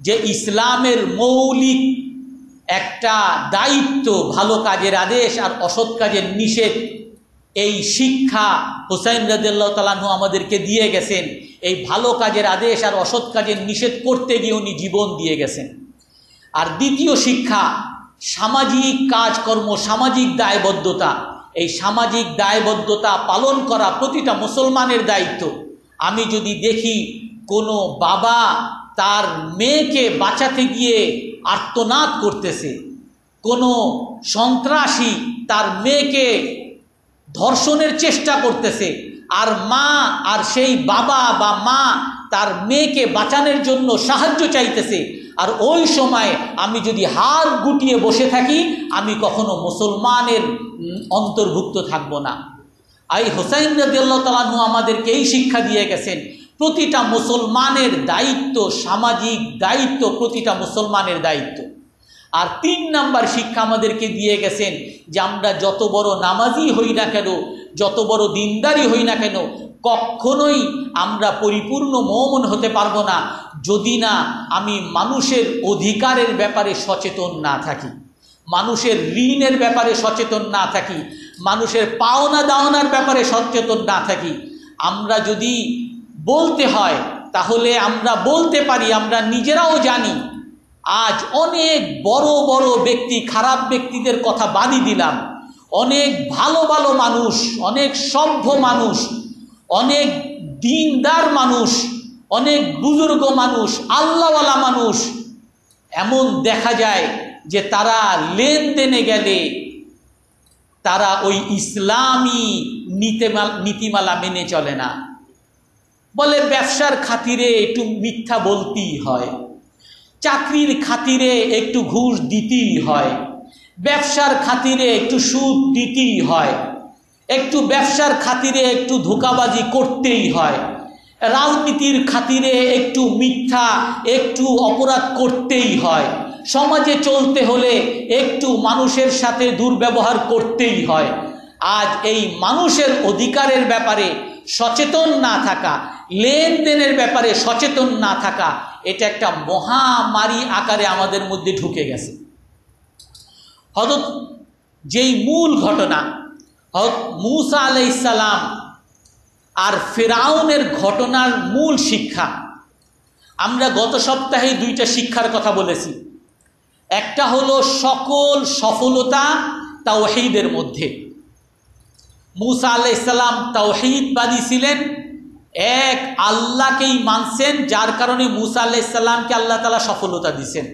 যে ইসলামের মৌলিক একটা দায়িত্ব ভালো কাজের আদেশ আর অসৎ কাজের নিষেধ, এই শিক্ষা হুসাইন রাজিয়াল্লাহ তালাহু আমাদেরকে দিয়ে গেছেন। এই ভালো কাজের আদেশ আর অসৎ কাজের নিষেধ করতে গিয়ে উনি জীবন দিয়ে গেছেন। আর দ্বিতীয় শিক্ষা, সামাজিক কাজকর্ম, সামাজিক দায়বদ্ধতা। এই সামাজিক দায়বদ্ধতা পালন করা প্রতিটা মুসলমানের দায়িত্ব। আমি যদি দেখি কোনো বাবা তার মেয়েকে বাঁচাতে গিয়ে আর্তনাদ করতেছে, কোনো সন্ত্রাসী তার মেয়েকে ধর্ষণের চেষ্টা করতেছে, আর মা আর সেই বাবা বা মা তার মেয়েকে বাঁচানোর জন্য সাহায্য চাইতেছে। আর ওই সময় আমি যদি হার গুটিয়ে বসে থাকি, আমি কখনো মুসলমানের অন্তর্ভুক্ত থাকব না। আই হোসাইন রদিয়াল্লাহ তালাহু আমাদেরকে এই শিক্ষা দিয়ে গেছেন, প্রতিটা মুসলমানের দায়িত্ব সামাজিক দায়িত্ব, প্রতিটা মুসলমানের দায়িত্ব। আর তিন নাম্বার শিক্ষা আমাদেরকে দিয়ে গেছেন যে আমরা যত বড় নামাজি হই না কেন, যত বড় দিনদারি হই না কেন, কখনোই আমরা পরিপূর্ণ মৌমন হতে পারব না যদি না আমি মানুষের অধিকারের ব্যাপারে সচেতন না থাকি, মানুষের ঋণের ব্যাপারে সচেতন না থাকি, মানুষের পাওনা দাওনার ব্যাপারে সচেতন না থাকি, আমরা যদি বলতে হয় তাহলে আমরা বলতে পারি, আমরা নিজেরাও জানি আজ অনেক বড় বড় ব্যক্তি, খারাপ ব্যক্তিদের কথা বাদি দিলাম। অনেক ভালো ভালো মানুষ, অনেক সভ্য মানুষ, অনেক দিনদার মানুষ, অনেক বুজুর্গ মানুষ, আল্লাহওয়ালা মানুষ। এমন দেখা যায় যে তারা লেনদেনে গেলে তারা ওই ইসলামী নীতিমাল নীতিমালা মেনে চলে না। বলে ব্যবসার খাতিরে একটু মিথ্যা বলতেই হয়। চাকরির খাতিরে একটু ঘুষ দিতেই হয়। ব্যবসার খাতিরে একটু সুদ দিতেই হয়। একটু ব্যবসার খাতিরে একটু ধোকাবাজি করতেই হয়। রাজনীতির খাতিরে একটু মিথ্যা, একটু অপরাধ করতেই হয়। সমাজে চলতে হলে একটু মানুষের সাথে দুর্ব্যবহার করতেই হয়। আজ এই মানুষের অধিকারের ব্যাপারে সচেতন না থাকা লেনদেনের ব্যাপারে সচেতন না থাকা, এটা একটা মহামারী আকারে আমাদের মধ্যে ঢুকে গেছে। হজরত যেই মূল ঘটনা হজরত মুসা আলাইসালাম আর ফেরাউনের ঘটনার মূল শিক্ষা, আমরা গত সপ্তাহে দুইটা শিক্ষার কথা বলেছি। একটা হলো সকল সফলতা তাওহিদের মধ্যে। মুসা আলাইসাল্লাম তাওহিদবাদী ছিলেন এক আল্লাহকেই মানছেন, যার কারণে মুসা আলাইসাল্লামকে আল্লাহ তালা সফলতা দিছেন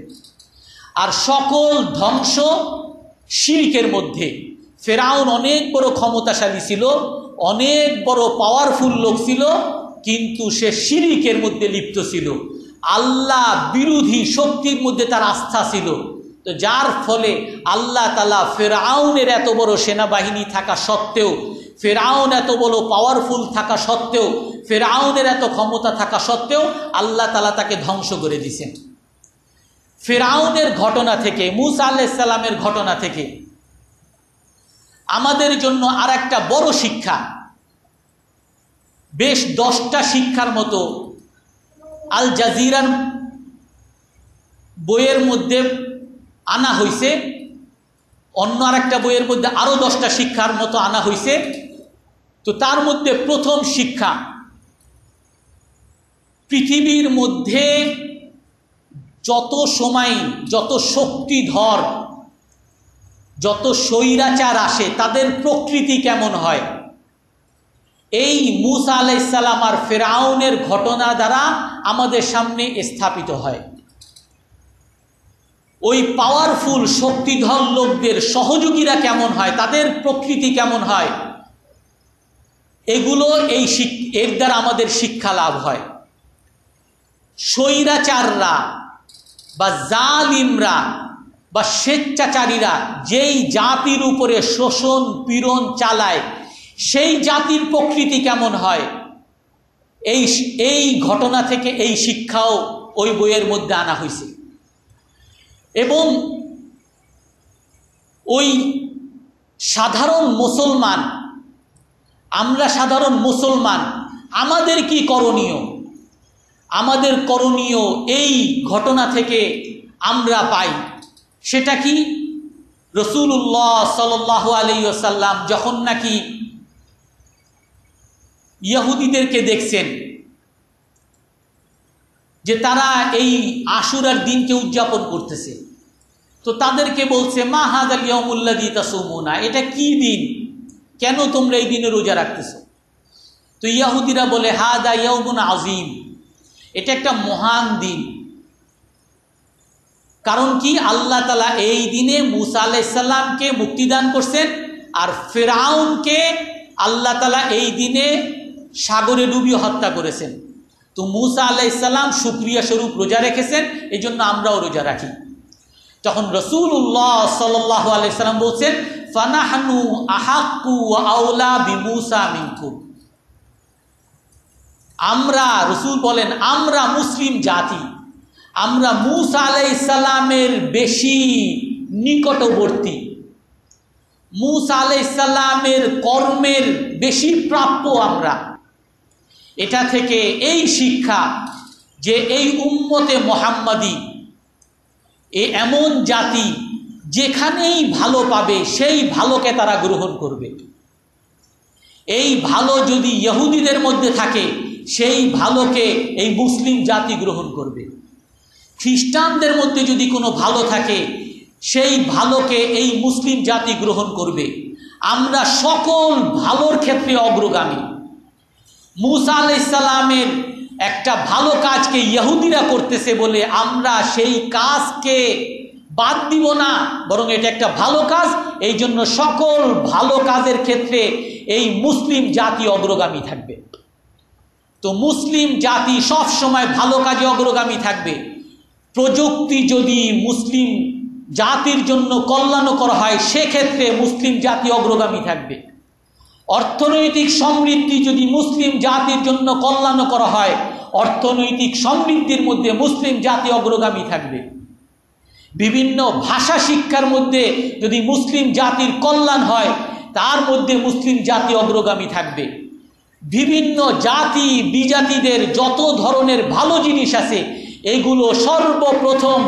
আর সকল ধ্বংস শিরিকের মধ্যে। ফেরাউন অনেক বড় ক্ষমতাশালী ছিল, অনেক বড় পাওয়ারফুল লোক ছিল, কিন্তু সে শিরিকের মধ্যে লিপ্ত ছিল। আল্লাহ বিরোধী শক্তির মধ্যে তার আস্থা ছিল। তো যার ফলে আল্লাহ তালা ফেরাউনের এত বড় সেনাবাহিনী থাকা সত্ত্বেও ফেরাউন এত বড় পাওয়ারফুল থাকা সত্ত্বেও, ফেরাউনের এত ক্ষমতা থাকা সত্ত্বেও আল্লাহ তালা তাকে ধ্বংস করে দিছেন ফেরাউনের ঘটনা থেকে, মুসা আল্লাহিসাল্লামের ঘটনা থেকে আমাদের জন্য আর একটা বড় শিক্ষা। বেশ দশটা শিক্ষার মতো আল জাজিরার বইয়ের মধ্যে আনা হয়েছে অন্য আর একটা বইয়ের মধ্যে আরও দশটা শিক্ষার মতো আনা হয়েছে তো তার মধ্যে প্রথম শিক্ষা, পৃথিবীর মধ্যে যত সময়, যত শক্তিধর যত স্বৈরাচার আসে, তাদের প্রকৃতি কেমন হয়? এই মুসা আলাইসাল্লাম আর ফেরাউনের ঘটনা দ্বারা আমাদের সামনে স্থাপিত হয়। ওই পাওয়ারফুল শক্তিধর লোকদের সহযোগীরা কেমন হয়? তাদের প্রকৃতি কেমন হয়? এগুলো এই এর দ্বারা আমাদের শিক্ষা লাভ হয়। স্বৈরাচাররা বা জালিমরা বা স্বেচ্ছাচারীরা যেই জাতির উপরে শোষণ, পীড়ন চালায়, সেই জাতির প্রকৃতি কেমন হয়? এই এই ঘটনা থেকে এই শিক্ষাও ওই বইয়ের মধ্যে আনা হয়েছে এবং ওই সাধারণ মুসলমান, আমরা সাধারণ মুসলমান, আমাদের কি করণীয়? আমাদের করণীয় এই ঘটনা থেকে আমরা পাই। সেটা কি? রসুল্লাহ সাল্লাহ আলাইসাল্লাম যখন নাকি ইয়াহুদিদেরকে দেখছেন যে তারা এই আশুরার দিনকে উদযাপন করতেছে তো তাদেরকে বলছে, মা হাদ আলিয়ামুল্লাদি তাসুমুনা এটা কি দিন? কেন তোমরা এই দিনে রোজা রাখতেছ? তো ইয়াহুদিরা বলে, হাদা ইয়াউমুন আজিম এটা একটা মহান দিন। কারণ কি? আল্লাহ তালা এই দিনে মুসা আলাইসাল্লামকে মুক্তিদান করছেন আর ফেরাউনকে আল্লাহ তালা এই দিনে সাগরে ডুবিয়ে হত্যা করেছেন। তো মুসা আলাইসাল্লাম সুক্রিয়া স্বরূপ রোজা রেখেছেন এই জন্য আমরাও রোজা রাখি। তখন রসুল্লাহ সাল্লাহ আলাইসাল্লাম বলছেন, ফানাহানু আহাকু আউলা বিমুসা মিনকু আমরা, রসুল বলেন, আমরা মুসলিম জাতি। আমরা মুসা আলাইসাল্লামের বেশি নিকটবর্তী। মুসা আলাইসাল্লামের কর্মের বেশি প্রাপ্য আমরা। এটা থেকে এই শিক্ষা যে এই উম্মতে মোহাম্মদী এ এমন জাতি যেখানেই ভালো পাবে, সেই ভালোকে তারা গ্রহণ করবে। এই ভালো যদি ইহুদিদের মধ্যে থাকে, সেই ভালোকে এই মুসলিম জাতি গ্রহণ করবে। খ্রিস্টানদের মধ্যে যদি কোনো ভালো থাকে, সেই ভালোকে এই মুসলিম জাতি গ্রহণ করবে। আমরা সকল ভালোর ক্ষেত্রে অগ্রগামী। মুসা আলাইসাল্লামের একটা ভালো কাজকে ইহুদিরা করতেছে বলে আমরা সেই কাজকে বাদ দিব না, বরং এটা একটা ভালো কাজ। এই জন্য সকল ভালো কাজের ক্ষেত্রে এই মুসলিম জাতি অগ্রগামী থাকবে। তো মুসলিম জাতি সব সময় ভালো কাজে অগ্রগামী থাকবে। প্রযুক্তি যদি মুসলিম জাতির জন্য কল্যাণকর হয়, সেক্ষেত্রে মুসলিম জাতি অগ্রগামী থাকবে। অর্থনৈতিক সমৃদ্ধি যদি মুসলিম জাতির জন্য কল্যাণকর হয়, অর্থনৈতিক সমৃদ্ধির মধ্যে মুসলিম জাতি অগ্রগামী থাকবে। বিভিন্ন ভাষা শিক্ষার মধ্যে যদি মুসলিম জাতির কল্যাণ হয়, তার মধ্যে মুসলিম জাতি অগ্রগামী থাকবে। বিভিন্ন জাতি বিজাতিদের যত ধরনের ভালো জিনিস আছে, এগুলো সর্বপ্রথম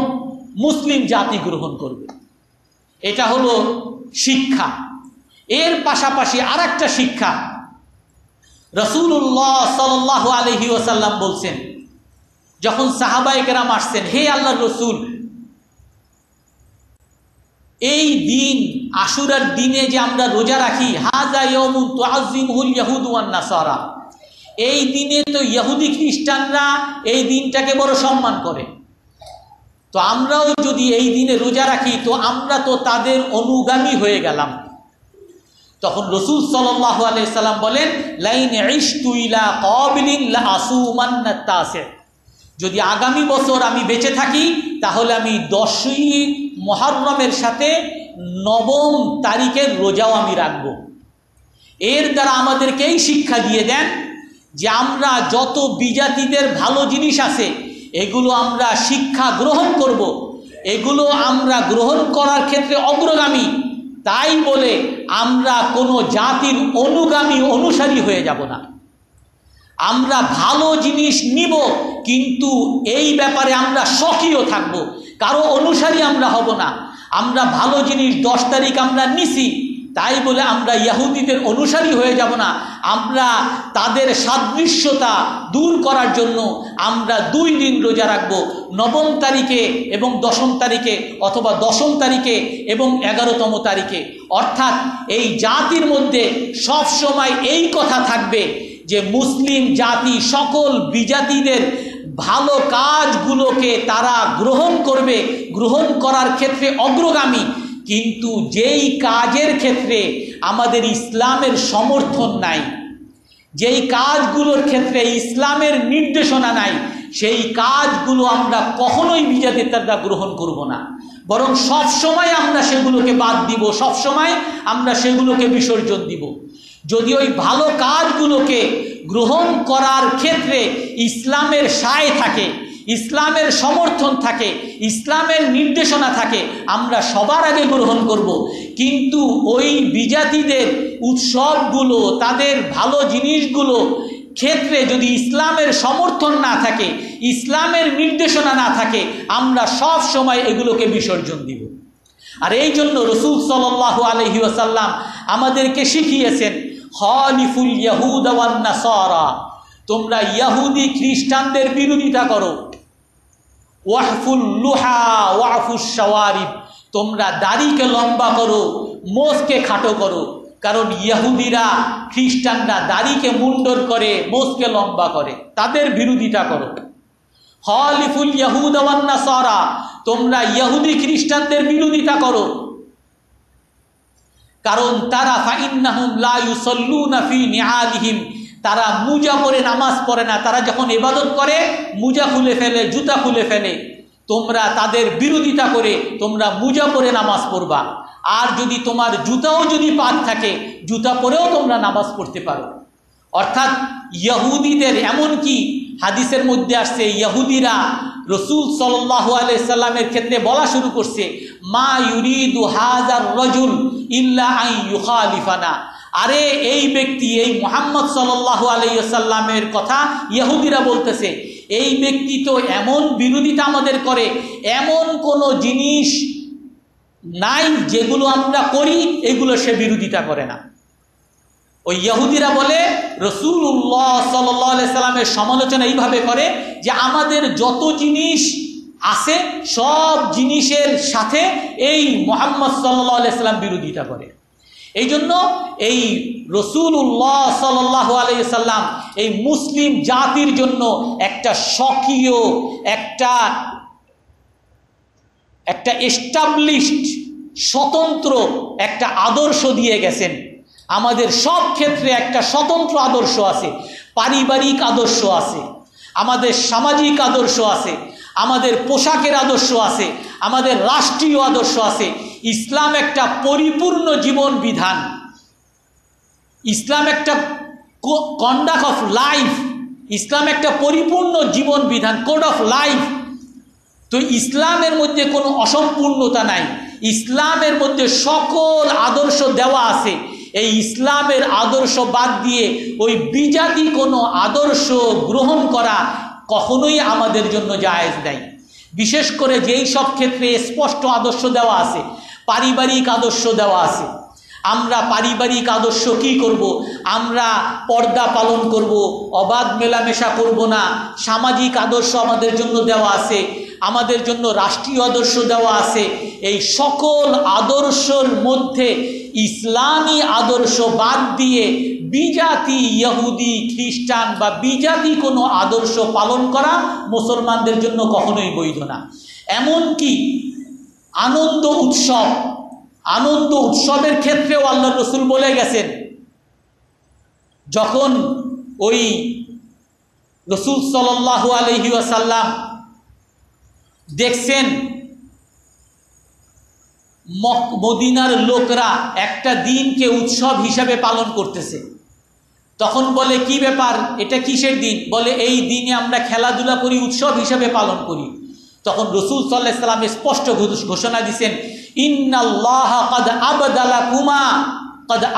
মুসলিম জাতি গ্রহণ করবে। এটা হলো শিক্ষা। এর পাশাপাশি আর একটা শিক্ষা। রসুল্লাহ সাল আলহি ওসাল্লাম বলছেন, যখন সাহাবাইকেরাম আসছেন, হে আল্লাহ রসুল, এই দিন, আশুরার দিনে যে আমরা রোজা রাখি হাজা এই দিনে তো ইহুদি খ্রিস্টানরা এই দিনটাকে বড় সম্মান করে। তো আমরাও যদি এই দিনে রোজা রাখি, তো আমরা তো তাদের অনুগামী হয়ে গেলাম। তখন রসুল সাল্লাহ আলাইসাল্লাম বলেন, লাইন যদি আগামী বছর আমি বেঁচে থাকি, তাহলে আমি দশই মহারমের সাথে নবম তারিখের রোজাও আমি রাখব। এর দ্বারা আমাদেরকে এই শিক্ষা দিয়ে দেন যে আমরা যত বিজাতিদের ভালো জিনিস আছে, এগুলো আমরা শিক্ষা গ্রহণ করব। এগুলো আমরা গ্রহণ করার ক্ষেত্রে অগ্রগামী। তাই বলে আমরা কোনো জাতির অনুগামী অনুসারী হয়ে যাব না। আমরা ভালো জিনিস নিব, কিন্তু এই ব্যাপারে আমরা সক্রিয় থাকব। কারও অনুসারী আমরা হব না। আমরা ভালো জিনিস দশ তারিখ আমরা নিছি তাই বলে আমরা ইয়াহুদিদের অনুসারী হয়ে যাব না। আমরা তাদের সাদৃশ্যতা দূর করার জন্য আমরা দুই দিন রোজা রাখব। নবম তারিখে এবং দশম তারিখে অথবা দশম তারিখে এবং এগারোতম তারিখে। অর্থাৎ এই জাতির মধ্যে সব সময় এই কথা থাকবে যে মুসলিম জাতি সকল বিজাতিদের ভালো কাজগুলোকে তারা গ্রহণ করবে। গ্রহণ করার ক্ষেত্রে অগ্রগামী। কিন্তু যেই কাজের ক্ষেত্রে আমাদের ইসলামের সমর্থন নাই, যেই কাজগুলোর ক্ষেত্রে ইসলামের নির্দেশনা নাই, সেই কাজগুলো আমরা কখনোই বিজাতির দ্বারা গ্রহণ করব না। বরং সব সময় আমরা সেগুলোকে বাদ দিব, সব সময় আমরা সেগুলোকে বিসর্জন দিব। যদি ওই ভালো কাজগুলোকে গ্রহণ করার ক্ষেত্রে ইসলামের সায় থাকে ইসলামের সমর্থন থাকে, ইসলামের নির্দেশনা থাকে, আমরা সবার আগে গ্রহণ করব। কিন্তু ওই বিজাতিদের উৎসবগুলো, তাদের ভালো জিনিসগুলো ক্ষেত্রে যদি ইসলামের সমর্থন না থাকে, ইসলামের নির্দেশনা না থাকে, আমরা সব সময় এগুলোকে বিসর্জন দিব। আর এই জন্য রসুল সাল্লাহ আলহি আসাল্লাম আমাদেরকে শিখিয়েছেন হলিফুল ইয়াহুদ তোমরা ইয়াহুদি খ্রিস্টানদের বিরোধিতা করো। ওয়াহফুল লুহা, ওয়াহফুস তোমরা দাড়িকে লম্বা করো মোষকে খাটো করো। কারণ ইয়াহুদিরা, খ্রিস্টানরা দাড়িকে মুন্ডর করে মোষকে লম্বা করে। তাদের বিরোধিতা করো। হলিফুল ইয়াহুদ সারা তোমরা ইয়াহুদি খ্রিস্টানদের বিরোধিতা করো। কারণ তারা, ফাইন্নাহুম লা ইউসাল্লুনা ফি নিআলিহিম তারা মুজা পরে নামাজ পড়ে না। তারা যখন ইবাদত করে, মুজা খুলে ফেলে, জুতা খুলে ফেলে। তোমরা তাদের বিরোধিতা করে, তোমরা মুজা পরে নামাজ পড়বা। আর যদি তোমার জুতাও যদি পাক থাকে, জুতা পরেও তোমরা নামাজ পড়তে পারো। অর্থাৎ ইয়াহুদিদের এমনকি হাদিসের মধ্যে আসছে, ইয়াহুদিরা রসুল সাল্লাহ সাল্লামের ক্ষেত্রে বলা শুরু করছে, মা ইউরিদু হাজার রজুল ইল্লা আই ইউখালিফানা। আরে এই ব্যক্তি, এই মোহাম্মদ সাল্লাহ আলাইসাল্লামের কথা ইহুদিরা বলতেছে। এই ব্যক্তি তো এমন বিরোধিতা আমাদের করে, এমন কোনো জিনিস নাই যেগুলো আমরা করি, এগুলো সে বিরোধিতা করে না। ওই ইহুদিরা বলে রসুল্লাহ সাল্লাহ সাল্লামের সমালোচনা এইভাবে করে যে আমাদের যত জিনিস আছে, সব জিনিসের সাথে এই মোহাম্মদ সাল্লাহ সাল্লাম বিরোধিতা করে। এই জন্য এই রসুল্লাহ সাল্লাহ আলাইসাল্লাম এই মুসলিম জাতির জন্য একটা স্বকীয়, একটা একটা এস্টাবলিশড স্বতন্ত্র একটা আদর্শ দিয়ে গেছেন। আমাদের সব ক্ষেত্রে একটা স্বতন্ত্র আদর্শ আছে, পারিবারিক আদর্শ আছে, আমাদের সামাজিক আদর্শ আছে, আমাদের পোশাকের আদর্শ আছে, আমাদের রাষ্ট্রীয় আদর্শ আছে ইসলাম একটা পরিপূর্ণ জীবন বিধান। ইসলাম একটা কন্ডাক্ট অফ লাইফ ইসলাম একটা পরিপূর্ণ জীবন বিধান কোড অফ লাইফ তো ইসলামের মধ্যে কোনো অসম্পূর্ণতা নাই। ইসলামের মধ্যে সকল আদর্শ দেওয়া আছে। এই ইসলামের আদর্শ বাদ দিয়ে ওই বিজাতি কোনো আদর্শ গ্রহণ করা কখনোই আমাদের জন্য জায়েজ দেয় বিশেষ করে যেই সব ক্ষেত্রে স্পষ্ট আদর্শ দেওয়া আছে পারিবারিক আদর্শ দেওয়া আছে। আমরা পারিবারিক আদর্শ কি করব। আমরা পর্দা পালন করব, অবাধ মেলামেশা করব না। সামাজিক আদর্শ আমাদের জন্য দেওয়া আছে, আমাদের জন্য রাষ্ট্রীয় আদর্শ দেওয়া আছে। এই সকল আদর্শর মধ্যে ইসলামী আদর্শ বাদ দিয়ে বিজাতি, ইহুদি, খ্রিস্টান বা বিজাতি কোনো আদর্শ পালন করা মুসলমানদের জন্য কখনোই বৈধ না। এমনকি আনন্দ উৎসব। আনন্দ উৎসবের ক্ষেত্রেও আল্লাহ রসুল বলে গেছেন, যখন ওই রসুল সাল্লাহ আলহি আসাল্লাম দেখছেন মদিনার লোকরা একটা দিনকে উৎসব হিসাবে পালন করতেছে। তখন বলে, কি ব্যাপার? এটা কিসের দিন? বলে, এই দিনে আমরা খেলাধুলা করি, উৎসব হিসাবে পালন করি। তখন রসুল সাল্লাহ সাল্লাম স্পষ্ট ঘোষণা দিচ্ছেন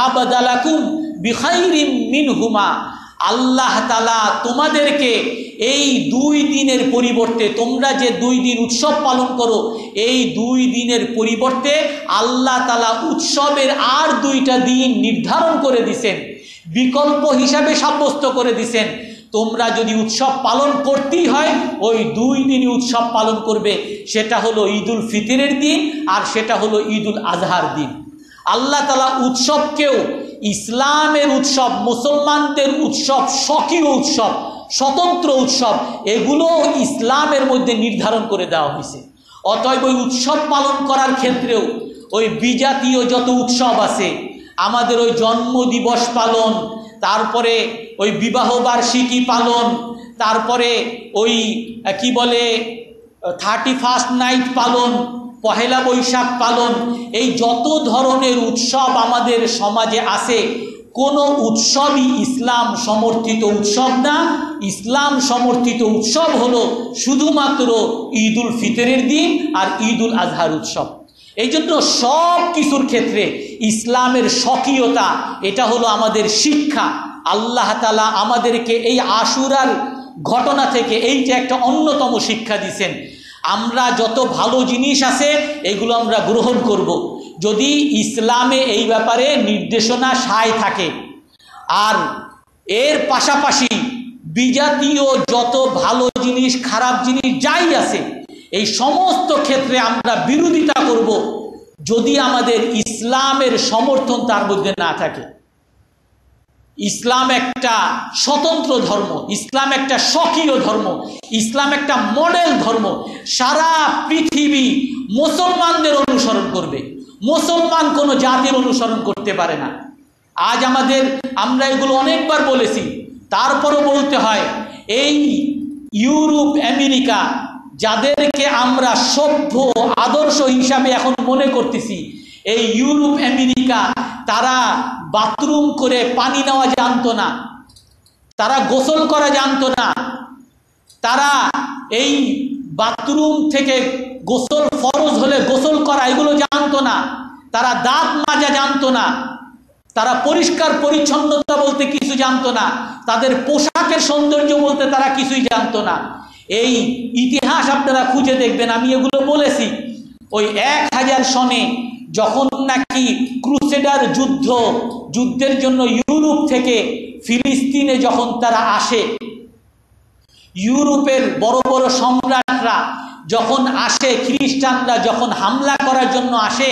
আবদালাকুম বিখাইরিম মিনহুমা। আল্লাহ তালা তোমাদেরকে এই দুই দিনের পরিবর্তে, তোমরা যে দুই দিন উৎসব পালন করো, এই দুই দিনের পরিবর্তে আল্লাহ তালা উৎসবের আর দুইটা দিন নির্ধারণ করে দিছেন, বিকল্প হিসাবে সাব্যস্ত করে দিছেন। তোমরা যদি উৎসব পালন করতেই হয়, ওই দুই দিনই উৎসব পালন করবে। সেটা হলো ঈদুল ফিতরের দিন আর সেটা হলো ঈদুল আজহার দিন। আল্লাহ তালা উৎসবকেও ইসলামের উৎসব, মুসলমানদের উৎসব, স্বকীয় উৎসব, স্বতন্ত্র উৎসব এগুলো ইসলামের মধ্যে নির্ধারণ করে দেওয়া হয়েছে। অতএব ওই উৎসব পালন করার ক্ষেত্রেও ওই বিজাতীয় যত উৎসব আছে, আমাদের ওই জন্মদিবস পালন তারপরে ওই বিবাহ বার্ষিকী পালন, তারপরে ওই কি বলে থার্টি ফার্স্ট নাইট পালন, পহেলা বৈশাখ পালন, এই যত ধরনের উৎসব আমাদের সমাজে আছে, কোনো উৎসবই ইসলাম সমর্থিত উৎসব না। ইসলাম সমর্থিত উৎসব হলো শুধুমাত্র ঈদ উল ফিতরের দিন আর ঈদুল আজহার উৎসব। এই জন্য সব কিছুর ক্ষেত্রে ইসলামের স্বকীয়তা, এটা হলো আমাদের শিক্ষা। আল্লাহ তালা আমাদেরকে এই আশুরার ঘটনা থেকে এই যে একটা অন্যতম শিক্ষা দিছেন। আমরা যত ভালো জিনিস আছে, এগুলো আমরা গ্রহণ করব। যদি ইসলামে এই ব্যাপারে নির্দেশনা সায় থাকে, আর এর পাশাপাশি বিজাতীয় যত ভালো জিনিস, খারাপ জিনিস যাই আছে, এই সমস্ত ক্ষেত্রে আমরা বিরোধিতা করব। যদি আমাদের ইসলামের সমর্থন তার মধ্যে না থাকে। ইসলাম একটা স্বতন্ত্র ধর্ম, ইসলাম একটা স্বকীয় ধর্ম, ইসলাম একটা মডেল ধর্ম। সারা পৃথিবী মুসলমানদের অনুসরণ করবে। মুসলমান কোনো জাতির অনুসরণ করতে পারে না। আজ আমাদের, আমরা এগুলো অনেকবার বলেছি। তারপরও বলতে হয়, এই ইউরোপ, আমেরিকা যাদেরকে আমরা সভ্য আদর্শ হিসাবে এখন মনে করতেছি, এই ইউরোপ, আমেরিকা, তারা বাথরুম করে পানি নেওয়া জানতো না, তারা গোসল করা জানতো না, তারা এই বাথরুম থেকে গোসল, ফরজ হলে গোসল করা, এগুলো জানতো না, তারা দাঁত মাজা জানতো না, তারা পরিষ্কার পরিচ্ছন্নতা বলতে কিছু জানতো না, তাদের পোশাকের সৌন্দর্য বলতে তারা কিছুই জানতো না। এই ইতিহাস আপনারা খুঁজে দেখবেন, আমি এগুলো বলেছি। ওই এক হাজার সনে যখন নাকি ক্রুসেডার যুদ্ধ, যুদ্ধের জন্য ইউরোপ থেকে ফিলিস্তিনে যখন তারা আসে, ইউরোপের বড় বড় সম্রাটরা যখন আসে, খ্রিস্টানরা যখন হামলা করার জন্য আসে,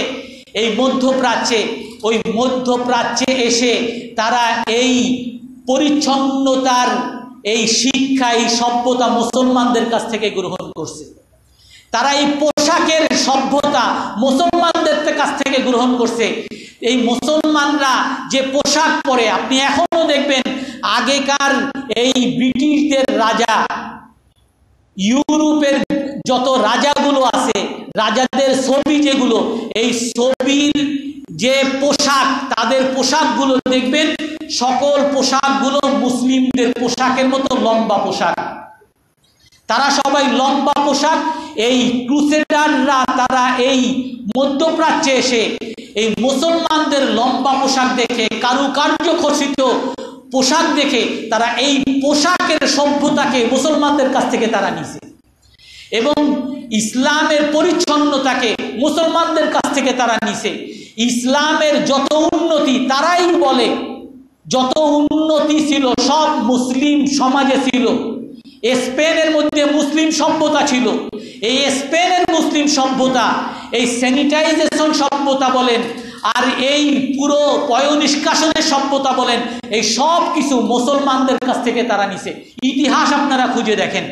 এই মধ্যপ্রাচ্যে, ওই মধ্যপ্রাচ্যে এসে তারা এই পরিচ্ছন্নতার এই শিক্ষা এই সভ্যতা মুসলমানদের কাছ থেকে গ্রহণ করছে। তারা এই পোশাকের সভ্যতা মুসলমানদের কাছ থেকে গ্রহণ করছে। এই মুসলমানরা যে পোশাক পরে, আপনি এখনও দেখবেন আগেকার এই ব্রিটিশদের রাজা, ইউরোপের যত রাজাগুলো আছে, রাজাদের ছবি যেগুলো, এই ছবির যে পোশাক, তাদের পোশাকগুলো দেখবেন সকল পোশাকগুলো মুসলিমদের পোশাকের মতো লম্বা পোশাক। তারা সবাই লম্বা পোশাক, এই ক্রুসেডাররা, তারা এই মধ্যপ্রাচ্যে এসে এই মুসলমানদের লম্বা পোশাক দেখে, কারুকার্য খসিত পোশাক দেখে তারা এই পোশাকের সভ্যতাকে মুসলমানদের কাছ থেকে তারা নিছে এবং ইসলামের পরিচ্ছন্নতাকে মুসলমানদের কাছ থেকে তারা নিছে ইসলামের যত উন্নতি তারাই বলে যত উন্নতি ছিল, সব মুসলিম সমাজে ছিল। স্পেনের মধ্যে মুসলিম সভ্যতা ছিল। এই স্পেনের মুসলিম সভ্যতা, এই স্যানিটাইজেশন সভ্যতা বলেন, আর এই পুরো পয় নিষ্কাশনের সভ্যতা বলেন, এই সব কিছু মুসলমানদের কাছ থেকে তারা নিছে। ইতিহাস আপনারা খুঁজে দেখেন।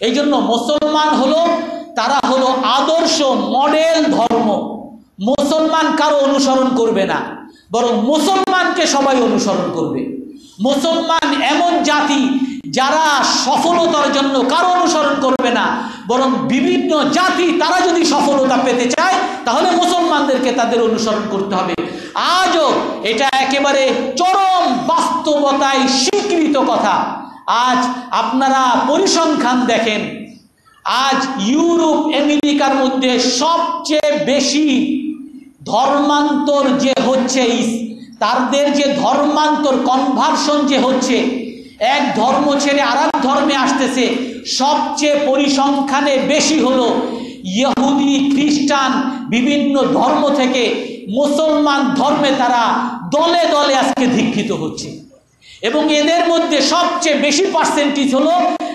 এই জন্য মুসলমান হলো, তারা হলো আদর্শ মডেল ধর্ম। মুসলমান কারও অনুসরণ করবে না। বরং মুসলমানকে সবাই অনুসরণ করবে। মুসলমান এমন জাতি যারা সফলতার জন্য কারও অনুসরণ করবে না, বরং বিভিন্ন জাতি তারা যদি সফলতা পেতে চায়, তাহলে মুসলমানদেরকে তাদের অনুসরণ করতে হবে। আজও এটা একেবারে চরম বাস্তবতায় স্বীকৃত কথা। আজ আপনারা পরিসংখ্যান দেখেন, আজ ইউরোপ, আমেরিকার মধ্যে সবচেয়ে বেশি ধর্মান্তর যে হচ্ছে ইস তাদের যে ধর্মান্তর কনভার্সন যে হচ্ছে, এক ধর্ম ছেড়ে আর ধর্মে আসতেছে, সবচেয়ে পরিসংখ্যানে বেশি হলো ইহুদি, খ্রিস্টান, বিভিন্ন ধর্ম থেকে মুসলমান ধর্মে তারা দলে দলে আজকে দীক্ষিত হচ্ছে। এবং এদের মধ্যে সবচেয়ে বেশি পার্সেন্টেজ হলো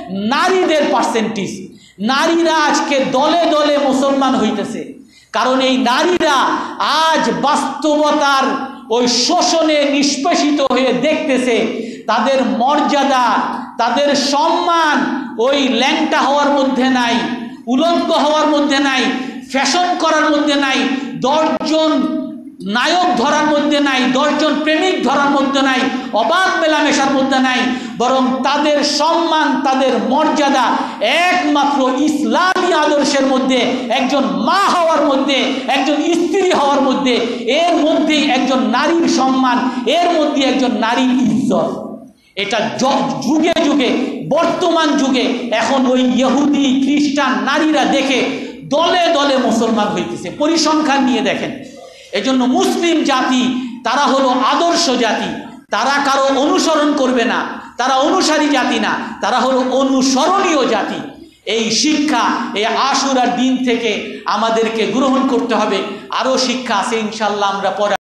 নারীদের পার্সেন্টেজ নারীরা আজকে দলে দলে মুসলমান হইতেছে। কারণ এই নারীরা আজ বাস্তবতার ওই শোষণে নিষ্পেষিত হয়ে দেখতেছে, তাদের মর্যাদা, তাদের সম্মান ওই ল্যাংটা হওয়ার মধ্যে নাই, উলঙ্গ হওয়ার মধ্যে নাই, ফ্যাশন করার মধ্যে নাই, দশজন নায়ক ধরার মধ্যে নাই, দশজন প্রেমিক ধরার মধ্যে নাই অবাক মেলামেশার মধ্যে নাই, বরং তাদের সম্মান, তাদের মর্যাদা একমাত্র ইসলামী আদর্শের মধ্যে, একজন মা হওয়ার মধ্যে, একজন স্ত্রী হওয়ার মধ্যে, এর মধ্যেই একজন নারীর সম্মান, এর মধ্যে একজন নারীর ইজ্জত। এটা যুগে যুগে, বর্তমান যুগে, এখন ওই ইহুদি, খ্রিস্টান নারীরা দেখে দলে দলে মুসলমান হইতেছে। পরিসংখ্যান নিয়ে দেখেন। এজন্য মুসলিম জাতি, তারা হলো আদর্শ জাতি। তারা কারও অনুসরণ করবে না, তারা অনুসারী জাতি না, তারা হলো অনুসরণীয় জাতি। এই শিক্ষা, এই আশুরার দিন থেকে আমাদেরকে গ্রহণ করতে হবে। আরও শিক্ষা আছে, ইনশাল্লাহ আমরা পরে